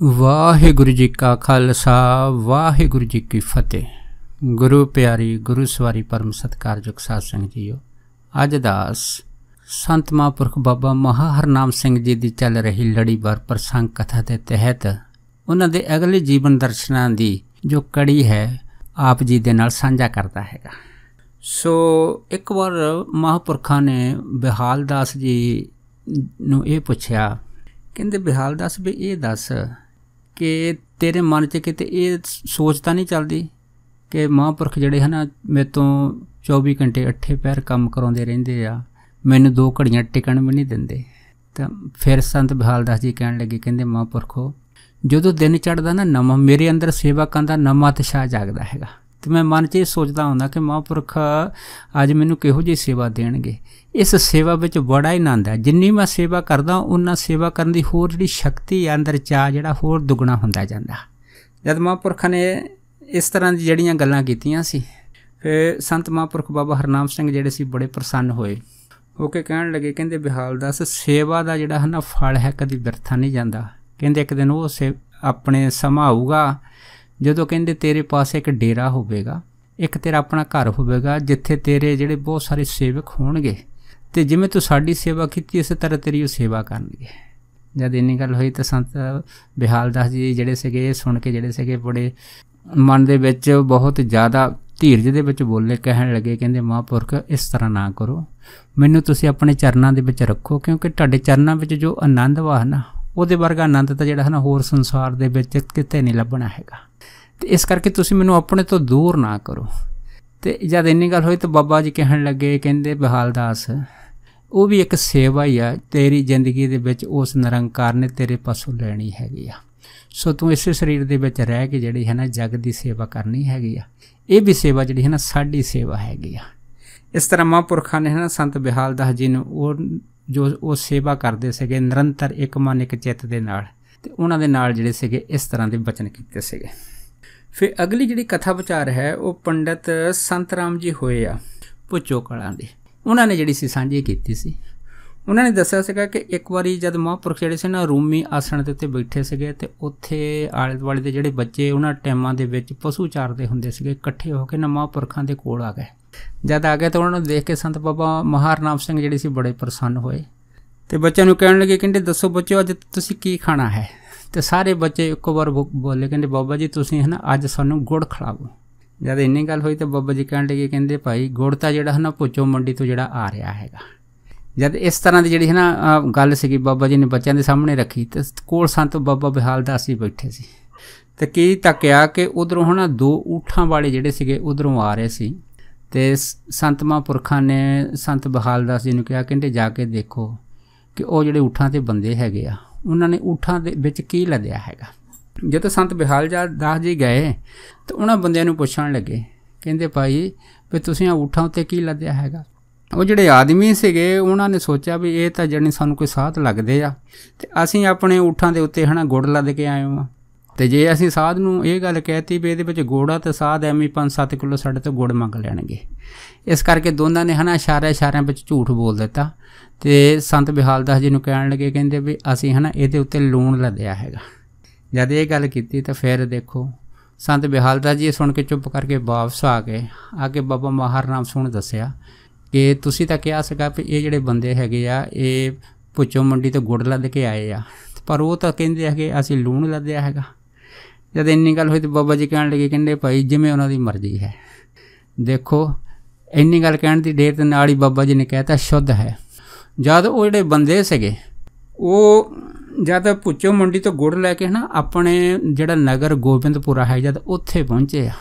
ਵਾਹਿਗੁਰੂ ਜੀ ਕਾ ਖਾਲਸਾ, ਵਾਹਿਗੁਰੂ ਜੀ ਕੀ ਫਤਿਹ। ਗੁਰੂ ਪਿਆਰੀ, ਗੁਰੂ ਸਵਾਰੀ ਪਰਮ ਸਤਕਾਰਯੋਗ ਸਾਧ ਸੰਗਤ ਜੀਓ, ਅੱਜ ਦਾਸ ਸੰਤ ਮਹਾਂਪੁਰਖ ਬਾਬਾ ਮਹਾ ਹਰਨਾਮ ਸਿੰਘ ਜੀ ਦੀ ਚੱਲ ਰਹੀ ਲੜੀਵਾਰ ਪ੍ਰਸੰਗ ਕਥਾ ਦੇ ਤਹਿਤ ਉਹਨਾਂ ਦੇ ਅਗਲੇ ਜੀਵਨ ਦਰਸ਼ਨਾਂ ਦੀ ਜੋ ਕੜੀ ਹੈ, ਆਪ ਜੀ ਦੇ ਨਾਲ ਸਾਂਝਾ ਕਰਦਾ ਹੈਗਾ। ਸੋ ਇੱਕ ਵਾਰ ਮਹਾਂਪੁਰਖਾਂ ਨੇ ਬਿਹਾਲ ਦਾਸ ਜੀ ਨੂੰ ਇਹ ਪੁੱਛਿਆ, ਕਹਿੰਦੇ ਬਿਹਾਲ ਦਾਸ ਵੀ ਇਹ ਦੱਸ ਕਿ ਤੇਰੇ ਮਨ 'ਚ ਕਿਤੇ ਇਹ ਸੋਚ ਤਾਂ ਨਹੀਂ ਚੱਲਦੀ ਕਿ ਮਹਾਂਪੁਰਖ ਜਿਹੜੇ ਹਨ, ਮੇਰੇ ਤੋਂ 24 ਘੰਟੇ ਅੱਠੇ ਪੈਰ ਕੰਮ ਕਰਾਉਂਦੇ ਰਹਿੰਦੇ ਆ, ਮੈਨੂੰ ਦੋ ਘੜੀਆਂ ਟਿਕਣ ਵੀ ਨਹੀਂ ਦਿੰਦੇ। ਤਾਂ ਫਿਰ ਸੰਤ ਬਿਹਾਲ ਦਾਸ ਜੀ ਕਹਿਣ ਲੱਗੇ, ਕਹਿੰਦੇ ਮਹਾਂਪੁਰਖੋ, ਜਦੋਂ ਦਿਨ ਚੜਦਾ ਨਾ ਨਵਾਂ, ਮੇਰੇ ਅੰਦਰ ਸੇਵਾ ਕਰਨ ਦਾ ਨਵਾਂ ਤਸ਼ਾ ਜਾਗਦਾ ਹੈਗਾ। ਤੇ ਮੈਂ ਮਨ 'ਚ ਇਹ ਸੋਚਦਾ ਹੁੰਦਾ ਕਿ ਮਹਾਂਪੁਰਖ ਅੱਜ ਮੈਨੂੰ ਕਿਹੋ ਜਿਹੀ ਸੇਵਾ ਦੇਣਗੇ। ਇਸ ਸੇਵਾ ਵਿੱਚ ਬੜਾ ਹੀ ਆਨੰਦ ਹੈ। ਜਿੰਨੀ ਮੈਂ ਸੇਵਾ ਕਰਦਾ ਉਹਨਾਂ ਸੇਵਾ ਕਰਨ ਦੀ ਹੋਰ ਜਿਹੜੀ ਸ਼ਕਤੀ ਹੈ, ਅੰਦਰ ਚਾਹ ਜਿਹੜਾ ਹੋਰ ਦੁੱਗਣਾ ਹੁੰਦਾ ਜਾਂਦਾ। ਜਦ ਮਹਾਂਪੁਰਖਾਂ ਨੇ ਇਸ ਤਰ੍ਹਾਂ ਦੀ ਜਿਹੜੀਆਂ ਗੱਲਾਂ ਕੀਤੀਆਂ ਸੀ ਫਿਰ ਸੰਤ ਮਹਾਂਪੁਰਖ ਬਾਬਾ ਹਰਨਾਮ ਸਿੰਘ ਜਿਹੜੇ ਸੀ, ਬੜੇ ਪ੍ਰਸੰਨ ਹੋਏ। ਉਹ ਕੇ ਕਹਿਣ ਲੱਗੇ, ਕਹਿੰਦੇ, ਬਿਹਾਲ ਦਾਸ, ਸੇਵਾ ਦਾ ਜਿਹੜਾ ਹੈ ਨਾ, ਫਲ ਹੈ, ਕਦੀ ਵਿਰਥਾ ਨਹੀਂ ਜਾਂਦਾ। ਕਹਿੰਦੇ, ਇੱਕ ਦਿਨ ਉਹ ਆਪਣੇ ਸਮਾਂ ਆਊਗਾ ਜਦੋਂ ਕਹਿੰਦੇ ਤੇਰੇ ਪਾਸ ਇੱਕ ਡੇਰਾ ਹੋਵੇਗਾ, ਇੱਕ ਤੇਰਾ ਆਪਣਾ ਘਰ ਹੋਵੇਗਾ, ਜਿੱਥੇ ਤੇਰੇ ਜਿਹੜੇ ਬਹੁਤ ਸਾਰੇ ਸੇਵਕ ਹੋਣਗੇ, ਤੇ ਜਿਵੇਂ ਤੂੰ ਸਾਡੀ ਸੇਵਾ ਕੀਤੀ ਇਸੇ ਤਰ੍ਹਾਂ ਤੇਰੀ ਉਹ ਸੇਵਾ ਕਰਨਗੇ। ਜਦ ਇੰਨੀ ਗੱਲ ਹੋਈ ਤਾਂ ਸੰਤ ਬਿਹਾਲ ਦਾਸ ਜੀ ਜਿਹੜੇ ਸੀਗੇ, ਇਹ ਸੁਣ ਕੇ ਜਿਹੜੇ ਸੀਗੇ, ਬੜੇ ਮਨ ਦੇ ਵਿੱਚ ਬਹੁਤ ਜ਼ਿਆਦਾ ਧੀਰਜ ਦੇ ਵਿੱਚ ਬੋਲੇ, ਕਹਿਣ ਲੱਗੇ, ਕਹਿੰਦੇ, ਮਹਾਂਪੁਰਖ, ਇਸ ਤਰ੍ਹਾਂ ਨਾ ਕਰੋ। ਮੈਨੂੰ ਤੁਸੀਂ ਆਪਣੇ ਚਰਨਾਂ ਦੇ ਵਿੱਚ ਰੱਖੋ, ਕਿਉਂਕਿ ਤੁਹਾਡੇ ਚਰਨਾਂ ਵਿੱਚ ਜੋ ਆਨੰਦ ਵਾ ਨਾ, ਉਹਦੇ ਵਰਗਾ ਆਨੰਦ ਤਾਂ ਜਿਹੜਾ ਹੈ ਨਾ, ਹੋਰ ਸੰਸਾਰ ਦੇ ਵਿੱਚ ਕਿਤੇ ਨਹੀਂ ਲੱਭਣਾ ਹੈਗਾ। ਤੇ ਇਸ ਕਰਕੇ ਤੁਸੀਂ ਮੈਨੂੰ ਆਪਣੇ ਤੋਂ ਦੂਰ ਨਾ ਕਰੋ। ਤੇ ਜਦ ਇੰਨੀ ਗੱਲ ਹੋਈ ਤਾਂ ਬਾਬਾ ਜੀ ਕਹਿਣ ਲੱਗੇ, ਕਹਿੰਦੇ ਬਿਹਾਲ ਦਾਸ ਉਹ ਵੀ ਇੱਕ ਸੇਵਾ ਹੀ ਆ, ਤੇਰੀ ਜ਼ਿੰਦਗੀ ਦੇ ਵਿੱਚ ਉਸ ਨਿਰੰਕਾਰ ਨੇ ਤੇਰੇ ਪਾਸੋਂ ਲੈਣੀ ਹੈਗੀ ਆ। ਸੋ ਤੂੰ ਇਸੇ ਸਰੀਰ ਦੇ ਵਿੱਚ ਰਹਿ ਕੇ ਜਿਹੜੀ ਹੈ ਨਾ, ਜਗ ਦੀ ਸੇਵਾ ਕਰਨੀ ਹੈਗੀ ਆ। ਇਹ ਵੀ ਸੇਵਾ ਜਿਹੜੀ ਹੈ ਨਾ, ਸਾਡੀ ਸੇਵਾ ਹੈਗੀ ਆ। ਇਸ ਤਰ੍ਹਾਂ ਮਹਾਂਪੁਰਖਾਂ ਨੇ ਹੈ ਨਾ, ਸੰਤ ਬਿਹਾਲ ਦਾਸ ਜੀ ਨੂੰ ਉਹ ਜੋ ਉਹ ਸੇਵਾ ਕਰਦੇ ਸੀਗੇ, ਨਿਰੰਤਰ ਇੱਕ ਮਨ ਇੱਕ ਚਿੱਤ ਦੇ ਨਾਲ, ਤੇ ਉਹਨਾਂ ਦੇ ਨਾਲ ਜਿਹੜੇ ਸੀਗੇ, ਇਸ ਤਰ੍ਹਾਂ ਦੇ ਬਚਨ ਕੀਤੇ ਸੀਗੇ। ਫਿਰ ਅਗਲੀ ਜਿਹੜੀ ਕਥਾ ਵਿਚਾਰ ਹੈ, ਉਹ ਪੰਡਤ ਸੰਤ ਰਾਮ ਜੀ ਹੋਏ ਆ ਪੁੱਚੋ ਕਲਾਂ ਦੇ। ਉਹਨਾਂ ਨੇ ਜਿਹੜੀ ਸੀ ਸਾਂਝੀ ਕੀਤੀ ਸੀ। ਉਹਨਾਂ ਨੇ ਦੱਸਿਆ ਸੀਗਾ ਕਿ ਇੱਕ ਵਾਰੀ ਜਦ ਮਹਾਂਪੁਰਖ ਜਿਹੜੇ ਸੀ ਨਾ ਰੂਮੀ ਆਸਣ ਦੇ ਉੱਤੇ ਬੈਠੇ ਸੀਗੇ ਤੇ ਉੱਥੇ ਆਲੇ ਦੁਆਲੇ ਦੇ ਜਿਹੜੇ ਬੱਚੇ ਉਹਨਾਂ ਟਾਈਮਾਂ ਦੇ ਵਿੱਚ ਪਸ਼ੂ ਚਾਰਦੇ ਹੁੰਦੇ ਸੀਗੇ, ਇਕੱਠੇ ਹੋ ਕੇ ਨਾ ਮਹਾਂਪੁਰਖਾਂ ਦੇ ਕੋਲ ਆ ਗਏ। ਜਦ ਆ ਗਏ ਤਾਂ ਉਹਨਾਂ ਨੂੰ ਦੇਖ ਕੇ ਸੰਤ ਬਾਬਾ ਮਹਾਰਨਾਮ ਸਿੰਘ ਜਿਹੜੇ ਸੀ ਬੜੇ ਪ੍ਰਸੰਨ ਹੋਏ। ਤੇ ਬੱਚਿਆਂ ਨੂੰ ਕਹਿਣ ਲੱਗੇ, ਕਹਿੰਦੇ ਦੱਸੋ ਬੱਚਿਓ, ਅੱਜ ਤੁਸੀਂ ਕੀ ਖਾਣਾ ਹੈ? ਤੇ ਸਾਰੇ ਬੱਚੇ ਇੱਕੋ ਵਾਰ ਬੋਲੇ, ਕਹਿੰਦੇ, ਬਾਬਾ ਜੀ, ਤੁਸੀਂ ਹੈ ਨਾ ਅੱਜ ਸਾਨੂੰ ਗੁੜ ਖਿਲਾਓ ਜਦ ਇੰਨੀ ਗੱਲ ਹੋਈ ਤਾਂ ਬਾਬਾ ਜੀ ਕਹਿਣ ਲੱਗੇ, ਕਹਿੰਦੇ, ਭਾਈ, ਗੁੜ ਤਾਂ ਜਿਹੜਾ ਹੈ ਨਾ ਪੁੱਚੋ ਮੰਡੀ ਤੋਂ ਜਿਹੜਾ ਆ ਰਿਹਾ ਹੈਗਾ। ਜਦ ਇਸ ਤਰ੍ਹਾਂ ਦੀ ਜਿਹੜੀ ਹੈ ਨਾ ਗੱਲ ਸੀਗੀ ਬਾਬਾ ਜੀ ਨੇ ਬੱਚਿਆਂ ਦੇ ਸਾਹਮਣੇ ਰੱਖੀ ਤੇ ਕੋਲ ਸੰਤ ਬਾਬਾ ਬਿਹਾਲ ਦਾਸ ਜੀ ਬੈਠੇ ਸੀ। ਤੇ ਕੀ ਤੱਕਿਆ ਕਿ ਉਧਰੋਂ ਹਨਾ, ਦੋ ਊਠਾਂ ਵਾਲੇ ਜਿਹੜੇ ਸੀਗੇ, ਉਧਰੋਂ ਆ ਰਹੇ ਸੀ। ਤੇ ਸੰਤ ਮਹਾਂਪੁਰਖਾਂ ਨੇ ਸੰਤ ਬਿਹਾਲ ਦਾਸ ਜੀ ਨੂੰ ਕਿਹਾ, ਕਹਿੰਦੇ, ਜਾ ਕੇ ਦੇਖੋ ਕਿ ਉਹ ਜਿਹੜੇ ਊਠਾਂ ਤੇ ਬੰਦੇ ਹੈਗੇ ਆ ਉਹਨਾਂ ਨੇ ਊਠਾਂ ਦੇ ਵਿੱਚ ਕੀ ਲੱਦਿਆ ਹੈਗਾ? ਜਦੋਂ ਸੰਤ ਬਿਹਾਲ ਦਾਸ ਜੀ ਗਏ, ਤਾਂ ਉਹਨਾਂ ਬੰਦਿਆਂ ਨੂੰ ਪੁੱਛਣ ਲੱਗੇ, ਕਹਿੰਦੇ ਭਾਈ, ਵੀ ਤੁਸੀਂ ਆ ਊਠਾਂ ਉੱਤੇ ਕੀ ਲੱਦਿਆ ਹੈਗਾ? ਉਹ ਜਿਹੜੇ ਆਦਮੀ ਸੀਗੇ, ਉਹਨਾਂ ਨੇ ਸੋਚਿਆ ਵੀ ਇਹ ਤਾਂ ਜਣੀ ਸਾਨੂੰ ਕੋਈ ਸਾਥ ਲੱਗਦੇ ਆ, ਤੇ ਅਸੀਂ ਆਪਣੇ ਊਠਾਂ ਦੇ ਉੱਤੇ ਹਨਾ ਗੁੜ ਲੱਦ ਕੇ ਆਏ ਹਾਂ। ਤੇ ਜੇ ਅਸੀਂ ਸਾਧ ਨੂੰ ਇਹ ਗੱਲ ਕਹਿਤੀ ਵੀ ਇਹਦੇ ਵਿੱਚ ਗੋੜਾ ਤੇ ਸਾਧ ਐਵੇਂ 5-7 ਕਿਲੋ ਸਾਡੇ ਤੋਂ ਗੁੜ ਮੰਗ ਲੈਣਗੇ। ਇਸ ਕਰਕੇ ਦੋਨਾਂ ਨੇ ਹਨਾ ਇਸ਼ਾਰੇ ਇਸ਼ਾਰਿਆਂ ਵਿੱਚ ਝੂਠ ਬੋਲ ਦਿੱਤਾ। ਤੇ ਸੰਤ ਬਿਹਾਲ ਦਾਸ ਜੀ ਨੂੰ ਕਹਿਣ ਲੱਗੇ, ਕਹਿੰਦੇ ਵੀ ਅਸੀਂ ਹਨਾ ਇਹਦੇ ਉੱਤੇ ਲੂਣ ਲੱਦਿਆ ਹੈਗਾ। ਜਦ ਇਹ ਗੱਲ ਕੀਤੀ ਤਾਂ ਫਿਰ ਦੇਖੋ, ਸੰਤ ਬਿਹਾਲ ਦਾਸ ਜੀ ਸੁਣ ਕੇ ਚੁੱਪ ਕਰਕੇ ਵਾਪਸ ਆ ਗਏ। ਆ ਕੇ ਬਾਬਾ ਮਾਹਰ ਨਾਮ ਸੁਣ ਦੱਸਿਆ ਕਿ ਤੁਸੀਂ ਤਾਂ ਕਿਹਾ ਸੀਗਾ ਵੀ ਇਹ ਜਿਹੜੇ ਬੰਦੇ ਹੈਗੇ ਆ, ਇਹ ਪੁੱਚੋ ਮੰਡੀ ਤੋਂ ਗੁੜ ਲੱਦ ਕੇ ਆਏ ਆ। ਪਰ ਉਹ ਤਾਂ ਕਹਿੰਦੇ ਹੈਗੇ, ਅਸੀਂ ਲੂਣ ਲੱਦਿਆ ਹੈਗਾ। ਜਦ ਇੰਨੀ ਗੱਲ ਹੋਈ ਤੇ ਬਾਬਾ ਜੀ ਕਹਿਣ ਲੱਗੇ, ਕਹਿੰਦੇ ਭਾਈ ਜਿਵੇਂ ਉਹਨਾਂ ਦੀ ਮਰਜ਼ੀ ਹੈ। ਦੇਖੋ, ਇੰਨੀ ਗੱਲ ਕਹਿਣ ਦੀ ਢੇਰ ਤੇ ਨਾਲ ਹੀ ਬਾਬਾ ਜੀ ਨੇ ਕਹਿਤਾ, ਸ਼ੁੱਧ ਹੈ। ਜਦ ਉਹ ਜਿਹੜੇ ਬੰਦੇ ਸੀਗੇ, ਉਹ ਜਦ ਪੁੱਚੋ ਮੰਡੀ ਤੋਂ ਗੁੜ ਲੈ ਕੇ ਨਾ ਆਪਣੇ ਜਿਹੜਾ ਨਗਰ ਗੋਬਿੰਦਪੁਰਾ ਹੈ, ਜਦ ਉੱਥੇ ਪਹੁੰਚੇ ਆ।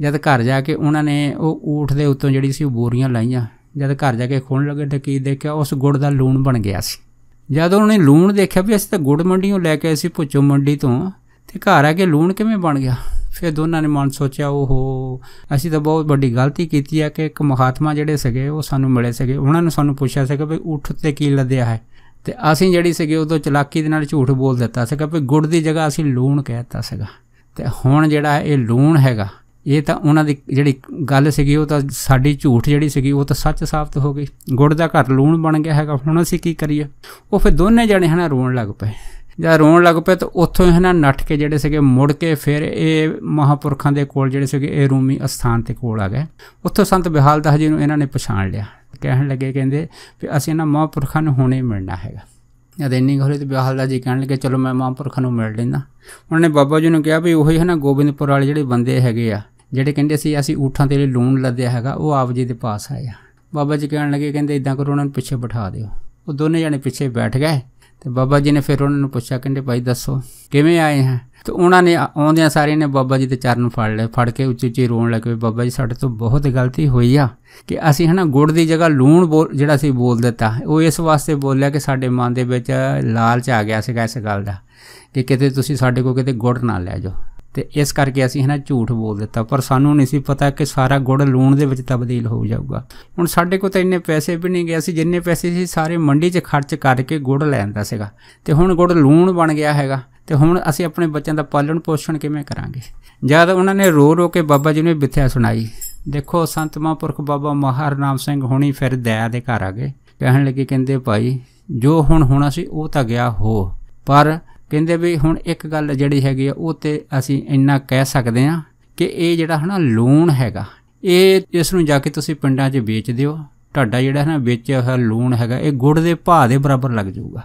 ਜਦ ਘਰ ਜਾ ਕੇ ਉਹਨਾਂ ਨੇ ਉਹ ਊਠ ਦੇ ਉੱਤੋਂ ਜਿਹੜੀ ਸੀ ਉਹ ਬੋਰੀਆਂ ਲਾਈਆਂ। ਜਦ ਘਰ ਜਾ ਕੇ ਖੋਣ ਲੱਗੇ ਤਾਂ ਕੀ ਦੇਖਿਆ, ਉਸ ਗੁੜ ਦਾ ਲੂਣ ਬਣ ਗਿਆ ਸੀ। ਜਦ ਉਹਨੇ ਲੂਣ ਦੇਖਿਆ ਵੀ ਅਸੀਂ ਤਾਂ ਗੁੜ ਮੰਡੀੋਂ ਲੈ ਕੇ ਅਸੀਂ ਪੁੱਚੋ ਮੰਡੀ ਤੋਂ ਤੇ ਘਰ ਆ ਕੇ ਲੂਣ ਕਿਵੇਂ ਬਣ ਗਿਆ? ਫਿਰ ਦੋਨਾਂ ਨੇ ਮਨ ਸੋਚਿਆ, ਓਹੋ, ਅਸੀਂ ਤਾਂ ਬਹੁਤ ਵੱਡੀ ਗਲਤੀ ਕੀਤੀ ਹੈ ਕਿ ਇੱਕ ਮਹਾਤਮਾ ਜਿਹੜੇ ਸੀਗੇ, ਉਹ ਸਾਨੂੰ ਮਿਲੇ ਸੀਗੇ। ਉਹਨਾਂ ਨੇ ਸਾਨੂੰ ਪੁੱਛਿਆ ਸੀਗਾ ਵੀ ਊਠ ਤੇ ਕੀ ਲੱਦਿਆ ਹੈ? ਤੇ ਅਸੀਂ ਜਿਹੜੀ ਸੀਗੇ, ਉਦੋਂ ਚਲਾਕੀ ਦੇ ਨਾਲ ਝੂਠ ਬੋਲ ਦਿੱਤਾ ਸੀਗਾ ਵੀ ਗੁੜ ਦੀ ਜਗ੍ਹਾ ਅਸੀਂ ਲੂਣ ਕਹਿਤਾ ਸੀਗਾ। ਤੇ ਹੁਣ ਜਿਹੜਾ ਇਹ ਲੂਣ ਹੈਗਾ, ਇਹ ਤਾਂ ਉਹਨਾਂ ਦੀ ਜਿਹੜੀ ਗੱਲ ਸੀਗੀ, ਉਹ ਤਾਂ ਸਾਡੀ ਝੂਠ ਜਿਹੜੀ ਸੀਗੀ, ਉਹ ਤਾਂ ਸੱਚ ਸਾਬਤ ਹੋ ਗਈ। ਗੁੜ ਦਾ ਘਰ ਲੂਣ ਬਣ ਗਿਆ ਹੈਗਾ, ਹੁਣ ਅਸੀਂ ਕੀ ਕਰੀਏ? ਉਹ ਫਿਰ ਦੋਨੇ ਜਣੇ ਹਨਾ ਰੋਣ ਲੱਗ ਪਏ। ਜਾਂ ਰੋਣ ਲੱਗ ਪਏ ਤਾਂ ਉੱਥੋਂ ਇਹਨਾਂ ਨੱਠ ਕੇ ਜਿਹੜੇ ਸੀਗੇ ਮੁੜ ਕੇ ਫਿਰ ਇਹ ਮਹਾਪੁਰਖਾਂ ਦੇ ਕੋਲ ਜਿਹੜੇ ਸੀਗੇ ਇਹ ਰੂਮੀ ਅਸਥਾਨ ਤੇ ਕੋਲ ਆ ਗਏ। ਉੱਥੋਂ ਸੰਤ ਬਿਹਾਲ ਦਾਸ ਜੀ ਨੂੰ ਇਹਨਾਂ ਨੇ ਪਛਾਣ ਲਿਆ। ਕਹਿਣ ਲੱਗੇ, ਕਹਿੰਦੇ ਵੀ ਅਸੀਂ ਇਹਨਾਂ ਮਹਾਪੁਰਖਾਂ ਨੂੰ ਹੁਣੇ ਮਿਲਣਾ ਹੈਗਾ। ਜਦ ਇੰਨੀ ਗੱਲ ਤੇ ਬਿਹਾਲ ਦਾਸ ਜੀ ਕਹਿਣ ਲੱਗੇ, ਚਲੋ ਮੈਂ ਮਹਾਪੁਰਖਾਂ ਨੂੰ ਮਿਲ ਲੈਂਦਾ। ਉਹਨਾਂ ਨੇ ਬਾਬਾ ਜੀ ਨੂੰ ਕਿਹਾ ਵੀ ਉਹੀ ਹੈ ਨਾ ਗੋਬਿੰਦਪੁਰ ਵਾਲੇ ਜਿਹੜੇ ਬੰਦੇ ਹੈਗੇ ਆ, ਜਿਹੜੇ ਕਹਿੰਦੇ ਸੀ, ਅਸੀਂ ਊਠਾਂ ਤੇ ਲੂਣ ਲੱਦਿਆ ਹੈਗਾ, ਉਹ ਆਪ ਜੀ ਦੇ ਪਾਸ ਆਇਆ ਬਾਬਾ ਜੀ ਕਹਿਣ ਲੱਗੇ, ਕਹਿੰਦੇ ਇਦਾਂ ਕਰੋ, ਉਹਨਾਂ ਨੂੰ ਪਿੱਛੇ ਬਿਠਾ ਦਿਓ। ਉਹ ਦੋਨੇ ਜਣੇ ਪਿੱਛੇ ਬੈਠ ਗਏ। ਤੇ ਬਾਬਾ ਜੀ ਨੇ ਫਿਰ ਉਹਨਾਂ ਨੂੰ ਪੁੱਛਿਆ, ਕਹਿੰਦੇ ਭਾਈ ਦੱਸੋ, ਕਿਵੇਂ ਆਏ ਹਾਂ? ਤੇ ਉਹਨਾਂ ਨੇ ਆਉਂਦਿਆਂ ਸਾਰਿਆਂ ਨੇ ਬਾਬਾ ਜੀ ਦੇ ਚਰਨ ਫੜ ਲਏ, ਫੜ ਕੇ ਉੱਚੀ ਉੱਚੀ ਰੋਣ ਲੱਗੇ ਬਾਬਾ ਜੀ, ਸਾਡੇ ਤੋਂ ਬਹੁਤ ਗਲਤੀ ਹੋਈ ਆ ਕਿ ਅਸੀਂ ਹਨਾ ਗੁੜ ਦੀ ਜਗ੍ਹਾ ਲੂਣ ਜਿਹੜਾ ਸੀ ਬੋਲ ਦਿੱਤਾ। ਉਹ ਇਸ ਵਾਸਤੇ ਬੋਲਿਆ ਕਿ ਸਾਡੇ ਮਨ ਦੇ ਵਿੱਚ ਲਾਲਚ ਆ ਗਿਆ ਸੀਗਾ ਇਸ ਗੱਲ ਦਾ ਕਿ ਕਿਤੇ ਤੁਸੀਂ ਸਾਡੇ ਕੋਲ ਕਿਤੇ ਗੁੜ ਨਾ ਲੈ ਜਾਓ। ਤੇ ਇਸ ਕਰਕੇ ਅਸੀਂ ਹਨਾ ਝੂਠ ਬੋਲ ਦਿੱਤਾ। ਪਰ ਸਾਨੂੰ ਨਹੀਂ ਸੀ ਪਤਾ ਕਿ ਸਾਰਾ ਗੁੜ ਲੂਣ ਦੇ ਵਿੱਚ ਤਬਦੀਲ ਹੋ ਜਾਊਗਾ। ਹੁਣ ਸਾਡੇ ਕੋਲ ਤਾਂ ਇੰਨੇ ਪੈਸੇ ਵੀ ਨਹੀਂ ਗਏ। ਅਸੀਂ ਜਿੰਨੇ ਪੈਸੇ ਸੀ ਸਾਰੇ ਮੰਡੀ 'ਚ ਖਰਚ ਕਰਕੇ ਗੁੜ ਲੈਂਦਾ ਸੀਗਾ। ਤੇ ਹੁਣ ਗੁੜ ਲੂਣ ਬਣ ਗਿਆ ਹੈਗਾ। ਤੇ ਹੁਣ ਅਸੀਂ ਆਪਣੇ ਬੱਚਿਆਂ ਦਾ ਪਾਲਣ ਪੋਸ਼ਣ ਕਿਵੇਂ ਕਰਾਂਗੇ? ਜਦ ਉਹਨਾਂ ਨੇ ਰੋ ਰੋ ਕੇ ਬਾਬਾ ਜੀ ਨੂੰ ਬਿਥਿਆ ਸੁਣਾਈ, ਦੇਖੋ ਸੰਤ ਮਹਾਂਪੁਰਖ ਬਾਬਾ ਮਹਾਰਨਾਮ ਸਿੰਘ ਹੁਣੀ ਫਿਰ ਦਇਆ ਦੇ ਘਰ ਆ ਗਏ। ਕਹਿਣ ਲੱਗੇ, ਕਹਿੰਦੇ ਭਾਈ, ਜੋ ਹੁਣ ਹੋਣਾ ਸੀ ਉਹ ਤਾਂ ਗਿਆ ਹੋ। ਪਰ ਕਹਿੰਦੇ ਵੀ ਹੁਣ ਇੱਕ ਗੱਲ ਜਿਹੜੀ ਹੈਗੀ ਆ, ਉਹ ਤੇ ਅਸੀਂ ਇੰਨਾ ਕਹਿ ਸਕਦੇ ਆ ਕਿ ਇਹ ਜਿਹੜਾ ਹਨਾ ਲੂਣ ਹੈਗਾ, ਇਹ ਇਸ ਨੂੰ ਜਾ ਕੇ ਤੁਸੀਂ ਪਿੰਡਾਂ 'ਚ ਵੇਚ ਦਿਓ। ਤੁਹਾਡਾ ਜਿਹੜਾ ਹਨਾ ਵੇਚਿਆ ਹੋਇਆ ਲੂਣ ਹੈਗਾ, ਇਹ ਗੁੜ ਦੇ ਭਾਅ ਦੇ ਬਰਾਬਰ ਲੱਗ ਜਾਊਗਾ।